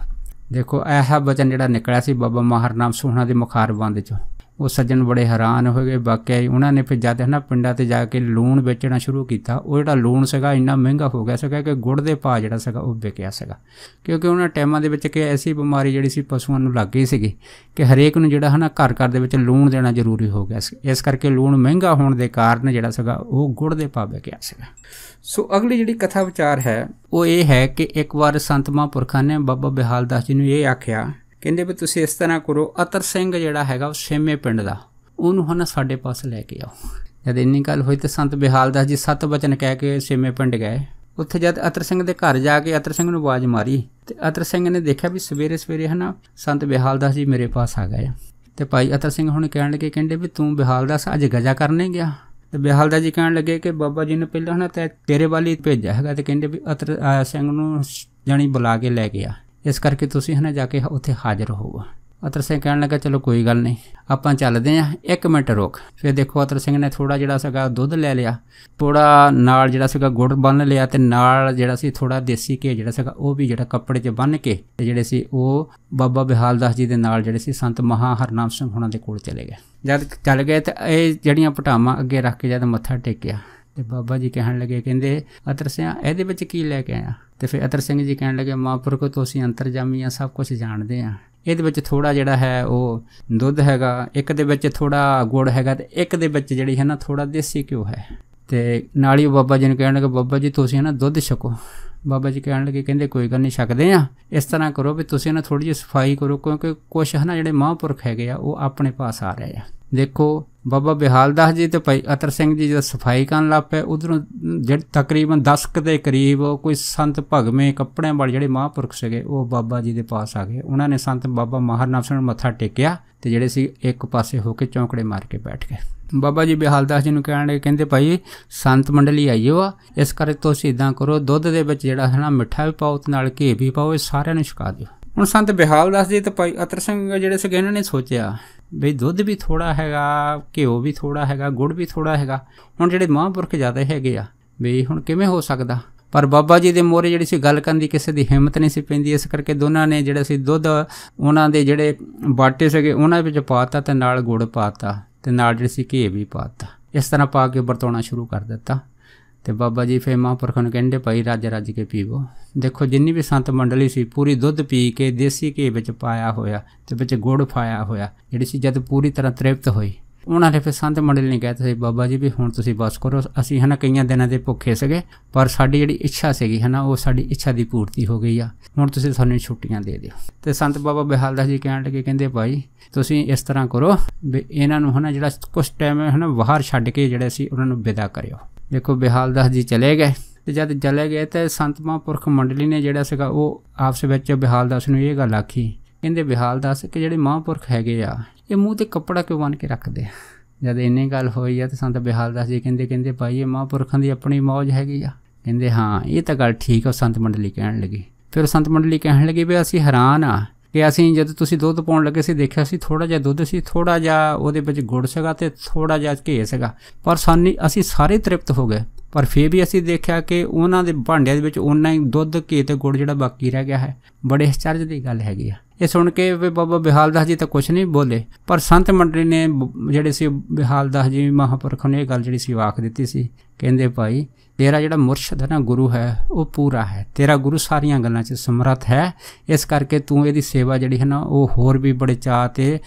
ਦੇਖੋ, ਇਹ ਬਚਨ ਜਿਹੜਾ ਨਿਕਲਿਆ ਸੀ ਬਾਬਾ ਮਾਹਰਨਾਮ ਸੋਹਣਾ ਦੇ ਮੁਖਾਰ ਬੰਦ 'ਚੋਂ। ਉਹ ਸੱਜਣ ਬੜੇ ਹੈਰਾਨ ਹੋ ਗਏ। ਵਾਕਿਆ ਉਹਨਾਂ ਨੇ ਫਿਰ ਜਦ ਨਾ ਪਿੰਡਾਂ ਤੇ ਜਾ ਕੇ ਲੂਣ ਵੇਚਣਾ ਸ਼ੁਰੂ ਕੀਤਾ, ਉਹ ਜਿਹੜਾ ਲੂਣ ਸੀਗਾ ਇੰਨਾ ਮਹਿੰਗਾ ਹੋ ਗਿਆ ਸੀਗਾ ਕਿ ਗੁੜ ਦੇ ਭਾਅ ਜਿਹੜਾ ਸੀਗਾ ਉਹ ਵਿਕਿਆ ਸੀਗਾ। ਕਿਉਂਕਿ ਉਹਨਾਂ ਟਾਈਮਾਂ ਦੇ ਵਿੱਚ ਕਿ ਐਸੀ ਬਿਮਾਰੀ ਜਿਹੜੀ ਸੀ ਪਸ਼ੂਆਂ ਨੂੰ ਲੱਗ ਗਈ ਸੀਗੀ ਕਿ ਹਰੇਕ ਨੂੰ ਜਿਹੜਾ ਹਨਾ ਘਰ ਘਰ ਦੇ ਵਿੱਚ ਲੂਣ ਦੇਣਾ ਜ਼ਰੂਰੀ ਹੋ ਗਿਆ ਸੀ। ਇਸ ਕਰਕੇ ਲੂਣ ਮਹਿੰਗਾ ਹੋਣ ਦੇ ਕਾਰਨ ਜਿਹੜਾ ਸੀਗਾ ਉਹ ਗੁੜ ਦੇ ਭਾਅ ਵਿਕਿਆ ਸੀਗਾ। ਸੋ ਅਗਲੀ ਜਿਹੜੀ ਕਥਾ ਵਿਚਾਰ ਹੈ, ਉਹ ਇਹ ਹੈ ਕਿ ਇੱਕ ਵਾਰ ਸੰਤ ਮਹਾਂਪੁਰਖਾਂ ਨੇ ਬਾਬਾ ਬਿਹਾਲ ਦਾਸ ਜੀ ਨੂੰ ਇਹ ਆਖਿਆ ਕਹਿੰਦੇ ਵੀ ਤੁਸੀਂ ਇਸ ਤਰ੍ਹਾਂ ਕਰੋ, ਅਤਰ ਸਿੰਘ ਜਿਹੜਾ ਹੈਗਾ ਉਹ ਛੇਵੇਂ ਪਿੰਡ ਦਾ। ਉਹਨੂੰ ਹਨਾ ਸਾਡੇ ਪਾਸ ਲੈ ਕੇ ਆਓ। ਜਦ ਇੰਨੀ ਗੱਲ ਹੋਈ ਤੇ ਸੰਤ ਬਿਹਾਲ ਦਾਸ ਜੀ ਸਤ ਬਚਨ ਕਹਿ ਕੇ ਛੇਵੇਂ ਪਿੰਡ ਗਏ। ਉੱਥੇ ਜਦ ਅਤਰ ਸਿੰਘ ਦੇ ਘਰ ਜਾ ਕੇ ਅਤਰ ਸਿੰਘ ਨੂੰ ਆਵਾਜ਼ ਮਾਰੀ ਤੇ ਅਤਰ ਸਿੰਘ ਨੇ ਦੇਖਿਆ ਵੀ ਸਵੇਰੇ ਸਵੇਰੇ ਹਨਾ ਸੰਤ ਬਿਹਾਲ ਦਾਸ ਜੀ ਮੇਰੇ ਪਾਸ ਆ ਗਏ। ਤੇ ਭਾਈ ਅਤਰ ਸਿੰਘ ਹੁਣ ਕਹਿਣ ਲੱਗੇ, ਕਹਿੰਦੇ ਵੀ ਤੂੰ ਬਿਹਾਲ ਦਾਸ ਅੱਜ ਗਜਾ ਕਰਨੇ ਗਿਆ? ਤੇ ਬਿਹਾਲ ਦਾਸ ਜੀ ਕਹਿਣ ਲੱਗੇ ਕਿ ਬਾਬਾ ਜੀ ਨੇ ਪਹਿਲਾਂ ਹਨਾ ਤੇਰੇ ਵਾਲੀ ਭੇਜਿਆ ਹੈਗਾ ਤੇ ਕਹਿੰਦੇ ਵੀ ਅਤਰ ਸਿੰਘ ਨੂੰ ਜਾਨੀ ਬੁਲਾ ਕੇ ਲੈ ਗਿਆ ਇਸ ਕਰਕੇ ਤੁਸੀਂ ਹਨਾ ਜਾ ਕੇ ਉੱਥੇ ਹਾਜ਼ਰ ਹੋਵੋ। ਅਤਰ ਸਿੰਘ ਕਹਿਣ ਲੱਗਾ, ਚਲੋ ਕੋਈ ਗੱਲ ਨਹੀਂ, ਆਪਾਂ ਚੱਲਦੇ ਆਂ 1 ਮਿੰਟ ਰੁਕ। ਫਿਰ ਦੇਖੋ ਅਤਰ ਸਿੰਘ ਨੇ ਥੋੜਾ ਜਿਹੜਾ ਸੀਗਾ ਦੁੱਧ ਲੈ ਲਿਆ ਥੋੜਾ ਨਾਲ ਜਿਹੜਾ ਸੀਗਾ ਗੁੜ ਬੰਨ ਲਿਆ ਤੇ ਨਾਲ ਜਿਹੜਾ ਸੀ ਥੋੜਾ ਦੇਸੀ ਘੇ ਜਿਹੜਾ ਸੀਗਾ, ਉਹ ਵੀ ਜਿਹੜਾ ਕੱਪੜੇ 'ਚ ਬੰਨ ਕੇ ਤੇ ਜਿਹੜੇ ਸੀ ਉਹ ਬਾਬਾ ਬਿਹਾਲ ਦਾਸ ਜੀ ਦੇ ਨਾਲ ਜਿਹੜੇ ਸੀ ਸੰਤ ਮਹਾ ਹਰਨਾਮ ਸਿੰਘ ਹੁਣਾਂ ਦੇ ਕੋਲ ਚਲੇ ਗਏ। ਜਦ ਚੱਲ ਗਏ ਤੇ ਇਹ ਜਿਹੜੀਆਂ ਪਟਾਵਾਂ ਅੱਗੇ ਰੱਖ ਕੇ ਜਦ ਮੱਥਾ ਟੇਕਿਆ ਤੇ ਬਾਬਾ ਜੀ ਕਹਿਣ ਲੱਗੇ, ਕਹਿੰਦੇ, ਅਤਰ ਸਿੰਘ, ਇਹਦੇ ਵਿੱਚ ਕੀ ਲੈ ਕੇ ਆਇਆ? ਤੇ ਫਿਰ ਅਤਰ ਸਿੰਘ ਜੀ ਕਹਿਣ ਲੱਗੇ, ਮਹਾਂਪੁਰਖ, ਤੁਸੀਂ ਅੰਤਰਜਾਮੀ ਆ, ਸਭ ਕੁਝ ਜਾਣਦੇ ਆ। ਇਹਦੇ ਵਿੱਚ ਥੋੜਾ ਜਿਹੜਾ ਹੈ, ਉਹ ਦੁੱਧ ਹੈਗਾ, ਇੱਕ ਦੇ ਵਿੱਚ ਥੋੜਾ ਗੁੜ ਹੈਗਾ, ਤੇ ਇੱਕ ਦੇ ਵਿੱਚ ਜਿਹੜੀ ਹੈ ਨਾ ਥੋੜਾ ਦੇਸੀ ਘਿਓ ਹੈ। ਤੇ ਨਾਲ ਹੀ ਬਾਬਾ ਜੀ ਨੂੰ ਕਹਿਣ ਲੱਗੇ, ਬਾਬਾ ਜੀ, ਤੁਸੀਂ ਨਾ, ਦੁੱਧ ਛਕੋ। ਬਾਬਾ ਜੀ ਕਹਿਣ ਲੱਗੇ, ਕਹਿੰਦੇ, ਕੋਈ ਗੱਲ ਨਹੀਂ, ਛਕਦੇ ਆ। ਇਸ ਤਰ੍ਹਾਂ ਕਰੋ ਵੀ ਤੁਸੀਂ ਨਾ ਥੋੜੀ ਜਿਹੀ ਸਫ਼ਾਈ ਕਰੋ, ਕਿਉਂਕਿ ਕੁਝ ਹੈ ਨਾ, ਜਿਹੜੇ ਮਹਾਂਪੁਰਖ ਹੈਗੇ ਆ, ਉਹ ਆਪਣੇ ਪਾਸ ਆ ਰਹੇ ਆ। ਦੇਖੋ ਬਾਬਾ ਬਿਹਾਲ ਦਾਸ ਜੀ ਤੇ ਭਾਈ ਅਤਰ ਸਿੰਘ ਜੀ ਜਦ ਸਫ਼ਾਈ ਕਰਨ ਲੱਗ ਪਏ, ਉਧਰੋਂ ਜਿਹੜੇ ਤਕਰੀਬਨ 10 ਕ ਦੇ ਕਰੀਬ ਕੋਈ ਸੰਤ ਭਗਵੇਂ ਕੱਪੜਿਆਂ ਵਾਲੇ ਜਿਹੜੇ ਮਹਾਂਪੁਰਖ ਸੀਗੇ, ਉਹ ਬਾਬਾ ਜੀ ਦੇ ਪਾਸ ਆ ਗਏ। ਉਹਨਾਂ ਨੇ ਸੰਤ ਬਾਬਾ ਮਹਾਰਨਾਮ ਸਿੰਘ ਨੂੰ ਮੱਥਾ ਟੇਕਿਆ ਤੇ ਜਿਹੜੇ ਸੀ ਇੱਕ ਪਾਸੇ ਹੋ ਕੇ ਚੌਂਕੜੇ ਮਾਰ ਕੇ ਬੈਠ ਗਏ। ਬਾਬਾ ਜੀ ਬਿਹਾਲ ਦਾਸ ਜੀ ਨੂੰ ਕਹਿਣ ਲੱਗੇ, ਕਹਿੰਦੇ ਭਾਈ, ਸੰਤ ਮੰਡਲੀ ਆਈਓ ਆ, ਇਸ ਕਰਕੇ ਤੁਸੀਂ ਇਦਾਂ ਕਰੋ, ਦੁੱਧ ਦੇ ਵਿੱਚ ਜਿਹੜਾ ਹੈ ਨਾ ਮਿੱਠਾ ਵੀ ਪਾਓ ਤੇ ਨਾਲ ਘੀ ਵੀ ਪਾਓ, ਇਹ ਸਾਰਿਆਂ ਨੂੰ ਛਕਾ ਦਿਓ। ਹੁਣ ਸੰਤ ਬਿਹਾਲ ਦਾਸ ਜੀ ਤੇ ਭਾਈ ਅਤਰ ਸਿੰਘ ਜਿਹੜੇ ਸੀਗੇ, ਇਹਨਾਂ ਨੇ ਸੋਚਿਆ ਬਈ ਦੁੱਧ ਵੀ ਥੋੜਾ ਹੈਗਾ, ਘਿਓ ਵੀ ਥੋੜਾ ਹੈਗਾ, ਗੁੜ ਵੀ ਥੋੜਾ ਹੈਗਾ। ਹੁਣ ਜਿਹੜੇ ਮਹਾਂਪੁਰਖ ਜ਼ਿਆਦਾ ਹੈਗੇ ਆ ਬਈ ਹੁਣ ਕਿਵੇਂ ਹੋ ਸਕਦਾ? ਪਰ ਬਾਬਾ ਜੀ ਦੇ ਮੋਰੇ ਜਿਹੜੀ ਸੀ ਗੱਲ ਕਰਨ ਦੀ ਕਿਸੇ ਦੀ ਹਿੰਮਤ ਨਹੀਂ ਸੀ ਪੈਂਦੀ, ਇਸ ਕਰਕੇ ਦੋਨਾਂ ਨੇ ਜਿਹੜਾ ਸੀ ਦੁੱਧ, ਉਹਨਾਂ ਦੇ ਜਿਹੜੇ ਬਾਟੇ ਸੀਗੇ, ਉਹਨਾਂ ਵਿੱਚ ਪਾਤਾ ਤੇ ਨਾਲ ਗੁੜ ਪਾਤਾ ਤੇ ਨਾਲ ਜਿਹੜੀ ਸੀ ਘੇ ਵੀ ਪਾਤਾ। ਇਸ ਤਰ੍ਹਾਂ ਪਾ ਕੇ ਵਰਤੋਣਾ ਸ਼ੁਰੂ ਕਰ ਦਿੱਤਾ। ਤੇ ਬਾਬਾ ਜੀ ਫੇ ਮਹਾਂਪੁਰਖਾਂ ਨੂੰ ਕਹਿੰਦੇ ਭਾਈ ਰਾਜ ਰਾਜ ਕੇ ਪੀਵੋ। ਦੇਖੋ ਜਿੰਨੀ ਵੀ ਸੰਤ ਮੰਡਲੀ ਸੀ, ਪੂਰੀ ਦੁੱਧ ਪੀ ਕੇ ਦੇਸੀ ਘੀ ਵਿੱਚ ਪਾਇਆ ਹੋਇਆ ਤੇ ਵਿੱਚ ਗੁੜ ਪਾਇਆ ਹੋਇਆ, ਜਿਹੜੀ ਸੀ ਜਦ ਪੂਰੀ ਤਰ੍ਹਾਂ ਤ੍ਰਿਪਤ ਹੋਈ। ਉਹਨਾਂ ਨੇ ਫਿਰ ਸੰਤ ਮੰਡਲੀ ਨੇ ਕਹਿਤਾ ਸੀ, ਬਾਬਾ ਜੀ ਵੀ ਹੁਣ ਤੁਸੀਂ ਬਸ ਕਰੋ, ਅਸੀਂ ਹਨਾ ਕਈਆਂ ਦਿਨਾਂ ਦੇ ਭੁੱਖੇ ਸੀਗੇ, ਪਰ ਸਾਡੀ ਜਿਹੜੀ ਇੱਛਾ ਸੀਗੀ ਹਨਾ, ਉਹ ਸਾਡੀ ਇੱਛਾ ਦੀ ਪੂਰਤੀ ਹੋ ਗਈ ਆ। ਹੁਣ ਤੁਸੀਂ ਸਾਨੂੰ ਛੁੱਟੀਆਂ ਦੇ ਦਿਓ। ਤੇ ਸੰਤ ਬਾਬਾ ਬਿਹਾਲ ਦਾਸ ਜੀ ਕਹਿਣ ਲੱਗੇ, ਕਹਿੰਦੇ ਭਾਈ, ਤੁਸੀਂ ਇਸ ਤਰ੍ਹਾਂ ਕਰੋ ਵੀ ਇਹਨਾਂ ਨੂੰ ਹਨਾ ਜਿਹੜਾ ਕੁਝ ਟਾਈਮ ਹਨਾ, ਬਾਹਰ ਛੱਡ ਕੇ ਜਿਹੜੇ ਸੀ, ਉਹਨਾਂ ਨੂੰ ਵਿਦਾ ਕਰਿਓ। ਦੇਖੋ ਬਿਹਾਲ ਦਾਸ ਜੀ ਚਲੇ ਗਏ ਤੇ ਜਦ ਚਲੇ ਗਏ ਤੇ ਸੰਤ ਮਹਾਂਪੁਰਖ ਮੰਡਲੀ ਨੇ ਜਿਹੜਾ ਸੀਗਾ ਉਹ ਆਪਸ ਵਿੱਚ ਬਿਹਾਲ ਦਾਸ ਨੂੰ ਇਹ ਗੱਲ ਆਖੀ। ਕਹਿੰਦੇ ਬਿਹਾਲ ਦਾਸ ਕਿ ਜਿਹੜੇ ਮਹਾਂਪੁਰਖ ਹੈਗੇ ਆ, ਇਹ ਮੂੰਹ ਤੇ ਕੱਪੜਾ ਕਿਉਂ ਬੰਨ ਕੇ ਰੱਖਦੇ ਆ? ਜਦ ਇੰਨੀ ਗੱਲ ਹੋਈ ਆ ਤੇ ਸੰਤ ਬਿਹਾਲ ਦਾਸ ਜੀ ਕਹਿੰਦੇ ਕਹਿੰਦੇ ਭਾਈ ਇਹ ਮਹਾਂਪੁਰਖਾਂ ਦੀ ਆਪਣੀ ਮੌਜ ਹੈਗੀ ਆ। ਕਹਿੰਦੇ ਹਾਂ, ਇਹ ਤਾਂ ਗੱਲ ਠੀਕ ਆ ਸੰਤ ਮੰਡਲੀ ਕਹਿਣ ਲੱਗੀ। ਫਿਰ ਸੰਤ ਮੰਡਲੀ ਕਹਿਣ ਲੱਗੀ ਵੀ ਅਸੀਂ ਹੈਰਾਨ ਆ ਕਿ ਅਸੀਂ ਜਦ ਤੁਸੀਂ ਦੁੱਧ ਪਾਉਣ ਲੱਗੇ ਸੀ, ਦੇਖਿਆ ਸੀ ਥੋੜਾ ਜਿਹਾ ਦੁੱਧ ਸੀ ਥੋੜਾ ਜਿਹਾ ਉਹਦੇ ਵਿੱਚ ਗੁੜ ਸੀਗਾ ਤੇ ਥੋੜਾ ਜਿਹਾ ਘੇ ਸੀਗਾ। ਪਰ ਸਾਨੂੰ, ਅਸੀਂ ਸਾਰੇ ਤ੍ਰਿਪਤ ਹੋ ਗਏ। ਪਰ ਫੇਰ ਵੀ ਅਸੀਂ ਦੇਖਿਆ ਕਿ ਉਹਨਾਂ ਦੇ ਭਾਂਡਿਆਂ ਦੇ ਵਿੱਚ ਉਹਨਾਂ ਹੀ ਦੁੱਧ ਘੇ ਤੇ ਗੁੜ ਜਿਹੜਾ ਬਾਕੀ ਰਹਿ ਗਿਆ ਹੈ। ਬੜੇ ਅਚਰਜ ਦੀ ਗੱਲ ਹੈਗੀ ਆ। ਇਹ ਸੁਣ ਕੇ ਵੀ ਬਾਬਾ ਬਿਹਾਲ ਦਾਸ ਜੀ ਤਾਂ ਕੁਝ ਨਹੀਂ ਬੋਲੇ। ਪਰ ਸੰਤ ਮੰਡਲੀ ਨੇ ਜਿਹੜੇ ਸੀ ਬਿਹਾਲ ਦਾਸ ਜੀ ਮਹਾਪੁਰਖ ਨੇ ਇਹ ਗੱਲ ਜਿਹੜੀ ਸੀ ਆਖ ਦਿੱਤੀ ਸੀ। ਕਹਿੰਦੇ ਭਾਈ, ਤੇਰਾ ਜਿਹੜਾ ਮੁਰਸ਼ਿਦ ਹੈ ਨਾ, ਗੁਰੂ ਹੈ, ਉਹ ਪੂਰਾ ਹੈ। ਤੇਰਾ ਗੁਰੂ ਸਾਰੀਆਂ ਗੱਲਾਂ 'ਚ ਸਮਰੱਥ ਹੈ। ਇਸ ਕਰਕੇ ਤੂੰ ਇਹਦੀ ਸੇਵਾ ਜਿਹੜੀ ਹੈ ਨਾ, ਉਹ ਹੋਰ ਵੀ ਬੜੇ ਚਾਹ ਤੇ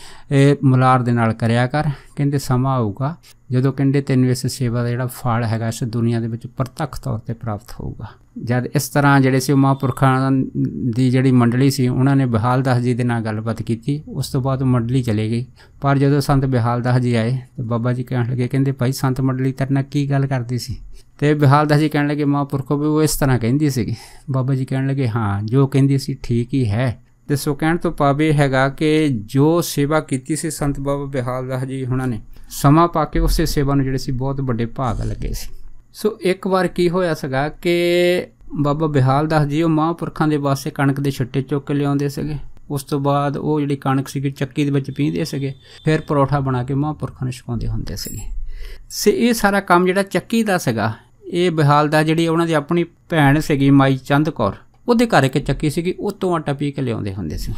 ਮਲਾਰ ਦੇ ਨਾਲ ਕਰਿਆ ਕਰ। ਕਹਿੰਦੇ ਸਮਾਂ ਆਊਗਾ, ਜਦੋਂ ਕਹਿੰਦੇ ਤੈਨੂੰ ਇਸ ਸੇਵਾ ਦਾ ਜਿਹੜਾ ਫਲ ਹੈਗਾ, ਇਸ ਦੁਨੀਆ ਦੇ ਵਿੱਚ ਪ੍ਰਤੱਖ ਤੌਰ ਤੇ ਪ੍ਰਾਪਤ ਹੋਊਗਾ। ਜਦ ਇਸ ਤਰ੍ਹਾਂ ਜਿਹੜੇ ਸੀ ਮਹਾਂਪੁਰਖਾਂ ਦੀ ਜਿਹੜੀ ਮੰਡਲੀ ਸੀ, ਉਹਨਾਂ ਨੇ ਬਿਹਾਲ ਦਾਸ ਜੀ ਦੇ ਨਾਲ ਗੱਲਬਾਤ ਕੀਤੀ। ਉਸ ਤੋਂ ਬਾਅਦ ਉਹ ਮੰਡਲੀ ਚਲੇ ਗਈ। ਪਰ ਜਦੋਂ ਸੰਤ ਬਿਹਾਲ ਦਾਸ ਜੀ ਆਏ, ਤੇ ਬਾਬਾ ਜੀ ਕਹਿਣ ਲੱਗੇ, ਕਹਿੰਦੇ ਭਾਈ, ਸੰਤ ਮੰਡਲੀ ਤੇਰੇ ਨਾਲ ਕੀ ਗੱਲ ਕਰਦੀ ਸੀ। ਤੇ ਬਿਹਾਲ ਦਾਸ ਜੀ ਕਹਿਣ ਲੱਗੇ ਮਹਾਂਪੁਰਖੋ ਵੀ ਉਹ ਇਸ ਤਰ੍ਹਾਂ ਕਹਿੰਦੀ ਸੀਗੀ। ਬਾਬਾ ਜੀ ਕਹਿਣ ਲੱਗੇ, ਹਾਂ, ਜੋ ਕਹਿੰਦੀ ਸੀ ਠੀਕ ਹੀ ਹੈ। ਤੇ ਸੋ ਕਹਿਣ ਤੋਂ ਪਾਵੇ ਹੈਗਾ ਕਿ ਜੋ ਸੇਵਾ ਕੀਤੀ ਸੀ ਸੰਤ ਬਾਬਾ ਬਿਹਾਲ ਦਾਸ ਜੀ ਉਹਨਾਂ ਨੇ, ਸਮਾਂ ਪਾ ਕੇ ਉਸੇ ਸੇਵਾ ਨੂੰ ਜਿਹੜੇ ਸੀ ਬਹੁਤ ਵੱਡੇ ਭਾਗ ਲੱਗੇ ਸੀ। ਸੋ ਇੱਕ ਵਾਰ ਕੀ ਹੋਇਆ ਸੀਗਾ ਕਿ ਬਾਬਾ ਬਿਹਾਲ ਦਾਸ ਜੀ ਉਹ ਮਹਾਂਪੁਰਖਾਂ ਦੇ ਵਾਸਤੇ ਕਣਕ ਦੇ ਛੱਟੇ ਚੁੱਕ ਕੇ ਲਿਆਉਂਦੇ ਸੀਗੇ। ਉਸ ਤੋਂ ਬਾਅਦ ਉਹ ਜਿਹੜੀ ਕਣਕ ਸੀਗੀ, ਚੱਕੀ ਦੇ ਵਿੱਚ ਪੀਂਦੇ ਸੀਗੇ। ਫਿਰ ਪਰੌਠਾ ਬਣਾ ਕੇ ਮਹਾਂਪੁਰਖਾਂ ਨੂੰ ਛਕਾਉਂਦੇ ਹੁੰਦੇ ਸੀਗੇ। ਸੇ ਇਹ ਸਾਰਾ ਕੰਮ ਜਿਹੜਾ ਚੱਕੀ ਦਾ ਸੀਗਾ, ਇਹ ਬਿਹਾਲ ਦਾ ਜਿਹੜੀ ਉਹਨਾਂ ਦੀ ਆਪਣੀ ਭੈਣ ਸੀਗੀ ਮਾਈ ਚੰਦ ਕੌਰ, ਉਹਦੇ ਘਰ ਇੱਕ ਚੱਕੀ ਸੀਗੀ ਉਹ ਤੋਂ ਆਟਾ ਪੀ ਕੇ ਲਿਆਉਂਦੇ ਹੁੰਦੇ ਸੀ।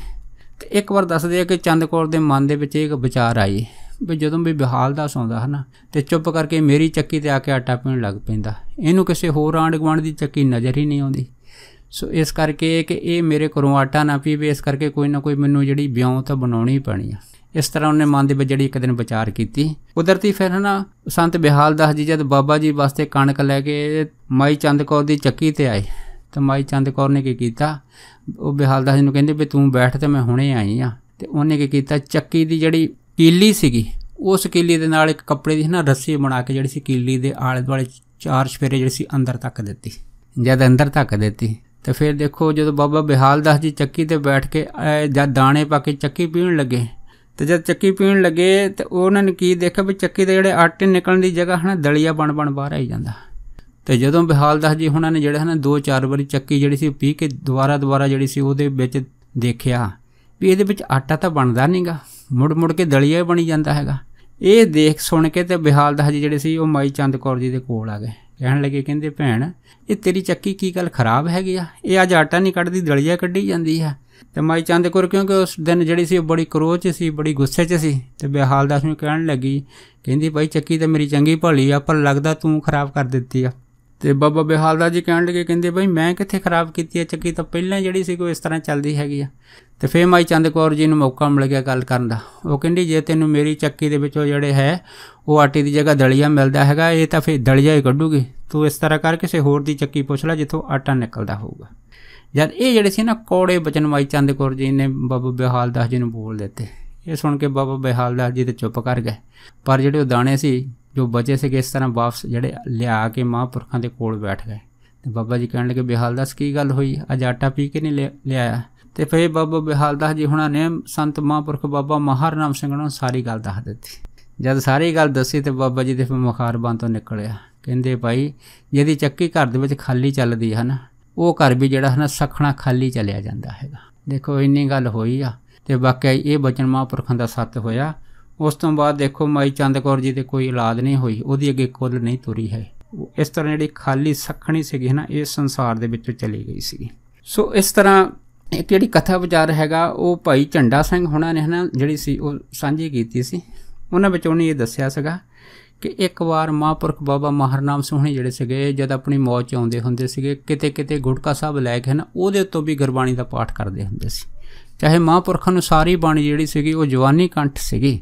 ਤੇ ਇੱਕ ਵਾਰ ਦੱਸਦੇ ਆ ਕਿ ਚੰਦ ਕੌਰ ਦੇ ਮਨ ਦੇ ਵਿੱਚ ਇੱਕ ਵਿਚਾਰ ਆਈ ਵੀ ਜਦੋਂ ਵੀ ਬਿਹਾਲ ਦਾ ਸੌਂਦਾ ਹਨਾ, ਤੇ ਚੁੱਪ ਕਰਕੇ ਮੇਰੀ ਚੱਕੀ ਤੇ ਆ ਕੇ ਆਟਾ ਪੀਣ ਲੱਗ ਪੈਂਦਾ। ਇਹਨੂੰ ਕਿਸੇ ਹੋਰ ਆਂਡ ਗਵਾਂਡ ਦੀ ਚੱਕੀ ਨਜ਼ਰ ਹੀ ਨਹੀਂ ਆਉਂਦੀ। ਸੋ ਇਸ ਕਰਕੇ ਕਿ ਇਹ ਮੇਰੇ ਘਰੋਂ ਆਟਾ ਨਾ ਪੀਵੇ, ਇਸ ਕਰਕੇ ਕੋਈ ਨਾ ਕੋਈ ਮੈਨੂੰ ਜਿਹੜੀ ਵਿਆਹ ਤਾਂ ਬਣਾਉਣੀ ਪੈਣੀ ਆ। ਇਸ ਤਰ੍ਹਾਂ ਉਹਨੇ ਮਨ ਦੇ ਵਿੱਚ ਜਿਹੜੀ ਇੱਕ ਦਿਨ ਵਿਚਾਰ ਕੀਤੀ। ਕੁਦਰਤੀ ਫਿਰ ਹਨਾ, ਸੰਤ ਬਿਹਾਲ ਦਾਸ ਜੀ ਜਦ ਬਾਬਾ ਜੀ ਵਾਸਤੇ ਕਣਕ ਲੈ ਕੇ ਮਾਈ ਚੰਦ ਕੌਰ ਦੀ ਚੱਕੀ ਤੇ ਆਏ, ਤਾਂ ਮਾਈ ਚੰਦ ਕੌਰ ਨੇ ਕੀ ਕੀਤਾ? ਉਹ ਬਿਹਾਲ ਦਾਸ ਜੀ ਨੂੰ ਕਹਿੰਦੇ ਵੀ ਤੂੰ ਬੈਠ ਤੇ ਮੈਂ ਹੁਣੇ ਆਈ ਆ। ਤੇ ਉਹਨੇ ਕੀ ਕੀਤਾ? ਚੱਕੀ ਦੀ ਜਿਹੜੀ ਕੀਲੀ ਸੀਗੀ, ਉਸ ਕੀਲੀ ਦੇ ਨਾਲ ਇੱਕ ਕੱਪੜੇ ਦੀ ਨਾ ਰੱਸੀ ਬਣਾ ਕੇ ਜਿਹੜੀ ਸੀ ਕੀਲੀ ਦੇ ਆਲੇ ਦੁਆਲੇ ਚਾਰ ਛਫੇਰੇ ਜਿਹੜੀ ਸੀ ਅੰਦਰ ਤੱਕ ਦਿੱਤੀ। ਜਦ ਅੰਦਰ ਤੱਕ ਦਿੱਤੀ, ਤੇ ਫਿਰ ਦੇਖੋ ਜਦੋਂ ਬਾਬਾ ਬਿਹਾਲ ਦਾਸ ਜੀ ਚੱਕੀ ਤੇ ਬੈਠ ਕੇ ਜਦ ਦਾਣੇ ਪਾ ਕੇ ਚੱਕੀ ਪੀਣ ਲੱਗੇ ਤੇ ਜਦ ਚੱਕੀ ਪੀਣ ਲੱਗੇ ਤੇ ਉਹਨਾਂ ਨੇ ਕੀ ਦੇਖਿਆ ਵੀ ਚੱਕੀ ਦੇ ਜਿਹੜੇ ਆਟੇ ਨਿਕਲਣ ਦੀ ਜਗ੍ਹਾ ਹਨਾ, ਦਲੀਆ ਬਣ ਬਣ ਬਾਹਰ ਆਈ ਜਾਂਦਾ। ਤੇ ਜਦੋਂ ਬਿਹਾਲ ਦਾਸ ਜੀ ਉਹਨਾਂ ਨੇ ਜਿਹੜੇ ਹਨਾ, ਦੋ ਚਾਰ ਵਾਰੀ ਚੱਕੀ ਜਿਹੜੀ ਸੀ ਪੀ ਕੇ ਦੁਬਾਰਾ ਦੁਬਾਰਾ ਜਿਹੜੀ ਸੀ ਉਹਦੇ ਵਿੱਚ ਦੇਖਿਆ ਵੀ ਇਹਦੇ ਵਿੱਚ ਆਟਾ ਤਾਂ ਬਣਦਾ ਨਹੀਂਗਾ ਮੁੜ ਮੁੜ ਕੇ ਦਲੀਆ ਬਣੀ ਜਾਂਦਾ ਹੈਗਾ। ਇਹ ਦੇਖ ਸੁਣ ਕੇ ਤੇ ਬਿਹਾਲ ਦਾਸ ਜੀ ਜਿਹੜੇ ਸੀ ਉਹ ਮਾਈ ਚੰਦ ਕੌਰ ਜੀ ਦੇ ਕੋਲ ਆ ਗਏ। ਕਹਿਣ ਲੱਗੇ, ਕਹਿੰਦੇ, ਭੈਣ, ਇਹ ਤੇਰੀ ਚੱਕੀ ਕੀ ਗੱਲ ਖਰਾਬ ਹੈਗੀ ਆ? ਇਹ ਅੱਜ ਆਟਾ ਨਹੀਂ ਕੱਢਦੀ, ਦਲੀਆ ਕੱਢੀ ਜਾਂਦੀ ਆ। ਤੇ ਮਾਈ ਚੰਦ ਕੌਰ ਕਿਉਂਕਿ ਉਸ ਦਿਨ ਜਿਹੜੀ ਸੀ ਉਹ ਬੜੀ ਕਰੋਚ ਸੀ, ਬੜੀ ਗੁੱਸੇ 'ਚ ਸੀ ਤੇ ਬਿਹਾਲ ਦਾਸ ਨੂੰ ਕਹਿਣ ਲੱਗੀ, ਕਹਿੰਦੀ, ਭਾਈ ਚੱਕੀ ਤਾਂ ਮੇਰੀ ਚੰਗੀ ਭਲੀ ਆ, ਪਰ ਲੱਗਦਾ ਤੂੰ ਖਰਾਬ ਕਰ ਦਿੱਤੀ ਆ। ਤੇ ਬਾਬਾ ਬਿਹਾਲ ਦਾ ਜੀ ਕਹਿਣ ਲੱਗੇ, ਕਹਿੰਦੇ, ਭਾਈ ਮੈਂ ਕਿੱਥੇ ਖਰਾਬ ਕੀਤੀ ਆ? ਚੱਕੀ ਤਾਂ ਪਹਿਲਾਂ ਜਿਹੜੀ ਸੀ ਕੋਈ ਇਸ ਤਰ੍ਹਾਂ ਚੱਲਦੀ ਹੈਗੀ ਆ। ਤੇ ਫੇਰ ਮਾਈ ਚੰਦ ਕੌਰ ਜੀ ਨੂੰ ਮੌਕਾ ਮਿਲ ਗਿਆ ਗੱਲ ਕਰਨ ਦਾ। ਉਹ ਕਹਿੰਦੀ, ਜੇ ਤੈਨੂੰ ਮੇਰੀ ਚੱਕੀ ਦੇ ਵਿੱਚੋਂ ਜਿਹੜੇ ਹੈ, ਉਹ ਆਟੇ ਦੀ ਜਗ੍ਹਾ ਦਲੀਆ ਮਿਲਦਾ ਹੈਗਾ, ਇਹ ਤਾਂ ਫੇਰ ਦਲੀਆ ਹੀ ਕੱਢੂਗੀ। ਤੂੰ ਇਸ ਤਰ੍ਹਾਂ ਕਰ, ਕਿਸੇ ਹੋਰ ਦੀ ਚੱਕੀ ਪੁੱਛ ਲੈ, ਜਿੱਥੋਂ ਆਟਾ ਨਿਕਲਦਾ ਹੋਊਗਾ। ਜਦ ਇਹ ਜਿਹੜੇ ਸੀ ਨਾ ਕੋੜੇ ਬਚਨ ਮਾਈ ਚੰਦ ਕੌਰ ਜੀ ਨੇ ਬਾਬਾ ਬਿਹਾਲ ਦਾਸ ਜੀ ਨੂੰ ਬੋਲ ਦਿੱਤੇ। ਇਹ ਸੁਣ ਕੇ ਬਾਬਾ ਬਿਹਾਲ ਦਾਸ ਜੀ ਤੇ ਚੁੱਪ ਕਰ ਗਏ। ਪਰ ਜਿਹੜੇ ਉਹ ਦਾਣੇ ਸੀ, ਜੋ ਬਚੇ ਸੀਗੇ, ਇਸ ਤਰ੍ਹਾਂ ਵਾਪਸ ਜਿਹੜੇ ਲਿਆ ਕੇ ਮਹਾਂਪੁਰਖਾਂ ਦੇ ਕੋਲ ਬੈਠ ਗਏ। ਤੇ ਬਾਬਾ ਜੀ ਕਹਿਣ ਲੱਗੇ, ਬਿਹਾਲ ਦਾਸ, ਕੀ ਗੱਲ ਹੋਈ? ਅੱਜ ਆਟਾ ਪੀ ਕੇ ਨਹੀਂ ਲਿਆਇਆ? ਤੇ ਫੇ ਬਾਬਾ ਬਿਹਾਲ ਦਾਸ ਜੀ ਹੁਣਾਂ ਨੇ ਸੰਤ ਮਹਾਂਪੁਰਖ ਬਾਬਾ ਮਹਾਰਨਾਮ ਸਿੰਘ ਨੂੰ ਸਾਰੀ ਗੱਲ ਦੱਸ ਦਿੱਤੀ। ਜਦ ਸਾਰੀ ਗੱਲ ਦੱਸੀ ਤੇ ਬਾਬਾ ਜੀ ਦੇ ਮੁਖਾਰ ਬੰਦ ਤੋਂ ਨਿਕਲਿਆ। ਕਹਿੰਦੇ, ਭਾਈ, ਜਿਹਦੀ ਚੱਕੀ ਘਰ ਦੇ ਵਿੱਚ ਖਾਲੀ ਚੱਲਦੀ ਹੈ ਨਾ ਉਹ ਘਰ ਵੀ ਜਿਹੜਾ ਹੈ ਨਾ ਸਖਣਾ ਖਾਲੀ ਚਲਿਆ ਜਾਂਦਾ ਹੈਗਾ। ਦੇਖੋ ਇੰਨੀ ਗੱਲ ਹੋਈ ਆ ਤੇ ਵਾਕਿਆ ਇਹ ਬਚਨ ਮਹਾਂਪੁਰਖਾਂ ਦਾ ਸੱਤ ਹੋਇਆ। ਉਸ ਤੋਂ ਬਾਅਦ ਦੇਖੋ ਮਾਈ ਚੰਦ ਕੌਰ ਜੀ ਦੇ ਕੋਈ ਔਲਾਦ ਨਹੀਂ ਹੋਈ, ਉਹਦੀ ਅੱਗੇ ਕੁੱਲ ਨਹੀਂ ਤੁਰੀ ਹੈ। ਇਸ ਤਰ੍ਹਾਂ ਜਿਹੜੀ ਖਾਲੀ ਸਖਣੀ ਸੀਗੀ ਨਾ, ਇਹ ਸੰਸਾਰ ਦੇ ਵਿੱਚੋਂ ਚਲੀ ਗਈ ਸੀਗੀ। ਸੋ ਇਸ ਤਰ੍ਹਾਂ ਇੱਕ ਜਿਹੜੀ ਕਥਾ ਵਿਚਾਰ ਹੈਗਾ, ਉਹ ਭਾਈ ਝੰਡਾ ਸਿੰਘ ਹੁਣਾਂ ਨੇ ਹਨਾ ਜਿਹੜੀ ਸੀ, ਉਹ ਸਾਂਝੀ ਕੀਤੀ ਸੀ। ਉਹਨਾਂ ਵਿੱਚ ਉਹਨੇ ਇਹ ਦੱਸਿਆ ਸੀਗਾ ਕਿ ਇੱਕ ਵਾਰ ਮਹਾਂਪੁਰਖ ਬਾਬਾ ਮਹਾਰਨਾਮ ਸੋਹਣੀ ਜਿਹੜੇ ਸੀਗੇ, ਜਦ ਆਪਣੀ ਮੌਤ ਚ ਆਉਂਦੇ ਹੁੰਦੇ ਸੀਗੇ ਕਿਤੇ ਕਿਤੇ ਗੁਟਕਾ ਸਾਹਿਬ ਲੈ ਕੇ ਨਾ ਉਹਦੇ ਉੱਤੋਂ ਵੀ ਗੁਰਬਾਣੀ ਦਾ ਪਾਠ ਕਰਦੇ ਹੁੰਦੇ ਸੀ। ਚਾਹੇ ਮਹਾਂਪੁਰਖਾਂ ਨੂੰ ਸਾਰੀ ਬਾਣੀ ਜਿਹੜੀ ਸੀਗੀ, ਉਹ ਜਵਾਨੀ ਕੰਠ ਸੀਗੀ,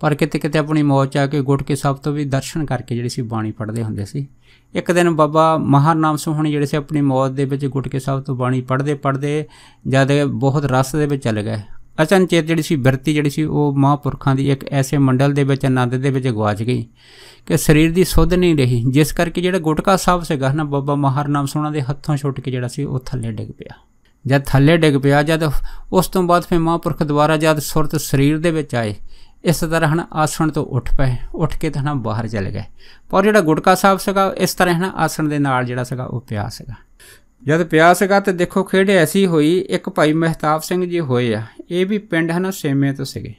ਪਰ ਕਿਤੇ ਕਿਤੇ ਆਪਣੀ ਮੌਤ ਚ ਆ ਕੇ ਗੁਟਕੇ ਸਾਹਿਬ ਤੋਂ ਵੀ ਦਰਸ਼ਨ ਕਰਕੇ ਜਿਹੜੀ ਸੀ ਬਾਣੀ ਪੜ੍ਹਦੇ ਹੁੰਦੇ ਸੀ। ਇੱਕ ਦਿਨ ਬਾਬਾ ਮਹਾਰਨਾਮ ਸੋਹਣੀ ਜਿਹੜੇ ਸੀ, ਆਪਣੀ ਮੌਤ ਦੇ ਵਿੱਚ ਗੁਟਕੇ ਸਾਹਿਬ ਤੋਂ ਬਾਣੀ ਪੜ੍ਹਦੇ ਪੜ੍ਹਦੇ ਜਦ ਬਹੁਤ ਰਸ ਦੇ ਵਿੱਚ ਚਲੇ ਗਏ। ਅਚਨਚੇਤ ਜਿਹੜੀ ਸੀ, ਬਿਰਤੀ ਜਿਹੜੀ ਸੀ, ਉਹ ਮਹਾਂਪੁਰਖਾਂ ਦੀ ਇੱਕ ਐਸੇ ਮੰਡਲ ਦੇ ਵਿੱਚ, ਆਨੰਦ ਦੇ ਵਿੱਚ ਗਵਾਚ ਗਈ ਕਿ ਸਰੀਰ ਦੀ ਸੁੱਧ ਨਹੀਂ ਰਹੀ। ਜਿਸ ਕਰਕੇ ਜਿਹੜਾ ਗੁਟਕਾ ਸਾਹਿਬ ਸੀਗਾ ਨਾ, ਬਾਬਾ ਮਹਾਰਨਾਮ ਸੋਹਣਾ ਦੇ ਹੱਥੋਂ ਛੁੱਟ ਕੇ ਜਿਹੜਾ ਸੀ, ਉਹ ਥੱਲੇ ਡਿੱਗ ਪਿਆ। ਜਦ ਥੱਲੇ ਡਿੱਗ ਪਿਆ, ਜਦ ਉਸ ਤੋਂ ਬਾਅਦ ਫਿਰ ਮਹਾਂਪੁਰਖ ਦੁਆਰਾ ਜਦ ਸੁਰਤ ਸਰੀਰ ਦੇ ਵਿੱਚ ਆਏ, ਇਸ ਤਰ੍ਹਾਂ ਹਨਾ ਆਸਣ ਤੋਂ ਉੱਠ ਪਏ, ਉੱਠ ਕੇ ਤਾਂ ਹਨਾ ਬਾਹਰ ਚਲੇ ਗਏ। ਪਰ ਜਿਹੜਾ ਗੁਟਕਾ ਸਾਹਿਬ ਸੀਗਾ, ਇਸ ਤਰ੍ਹਾਂ ਹਨਾ ਆਸਣ ਦੇ ਨਾਲ ਜਿਹੜਾ ਸੀਗਾ, ਉਹ ਪਿਆ ਸੀਗਾ। ਜਦ ਪਿਆ ਸੀਗਾ ਤੇ ਦੇਖੋ ਖੇਡ ਐਸੀ ਹੋਈ, ਇੱਕ ਭਾਈ ਮਹਿਤਾਬ ਸਿੰਘ ਜੀ ਹੋਏ ਆ। ਇਹ ਵੀ ਪਿੰਡ ਹਨ, ਸੇਮੇ ਤੋਂ ਸੀਗੇ।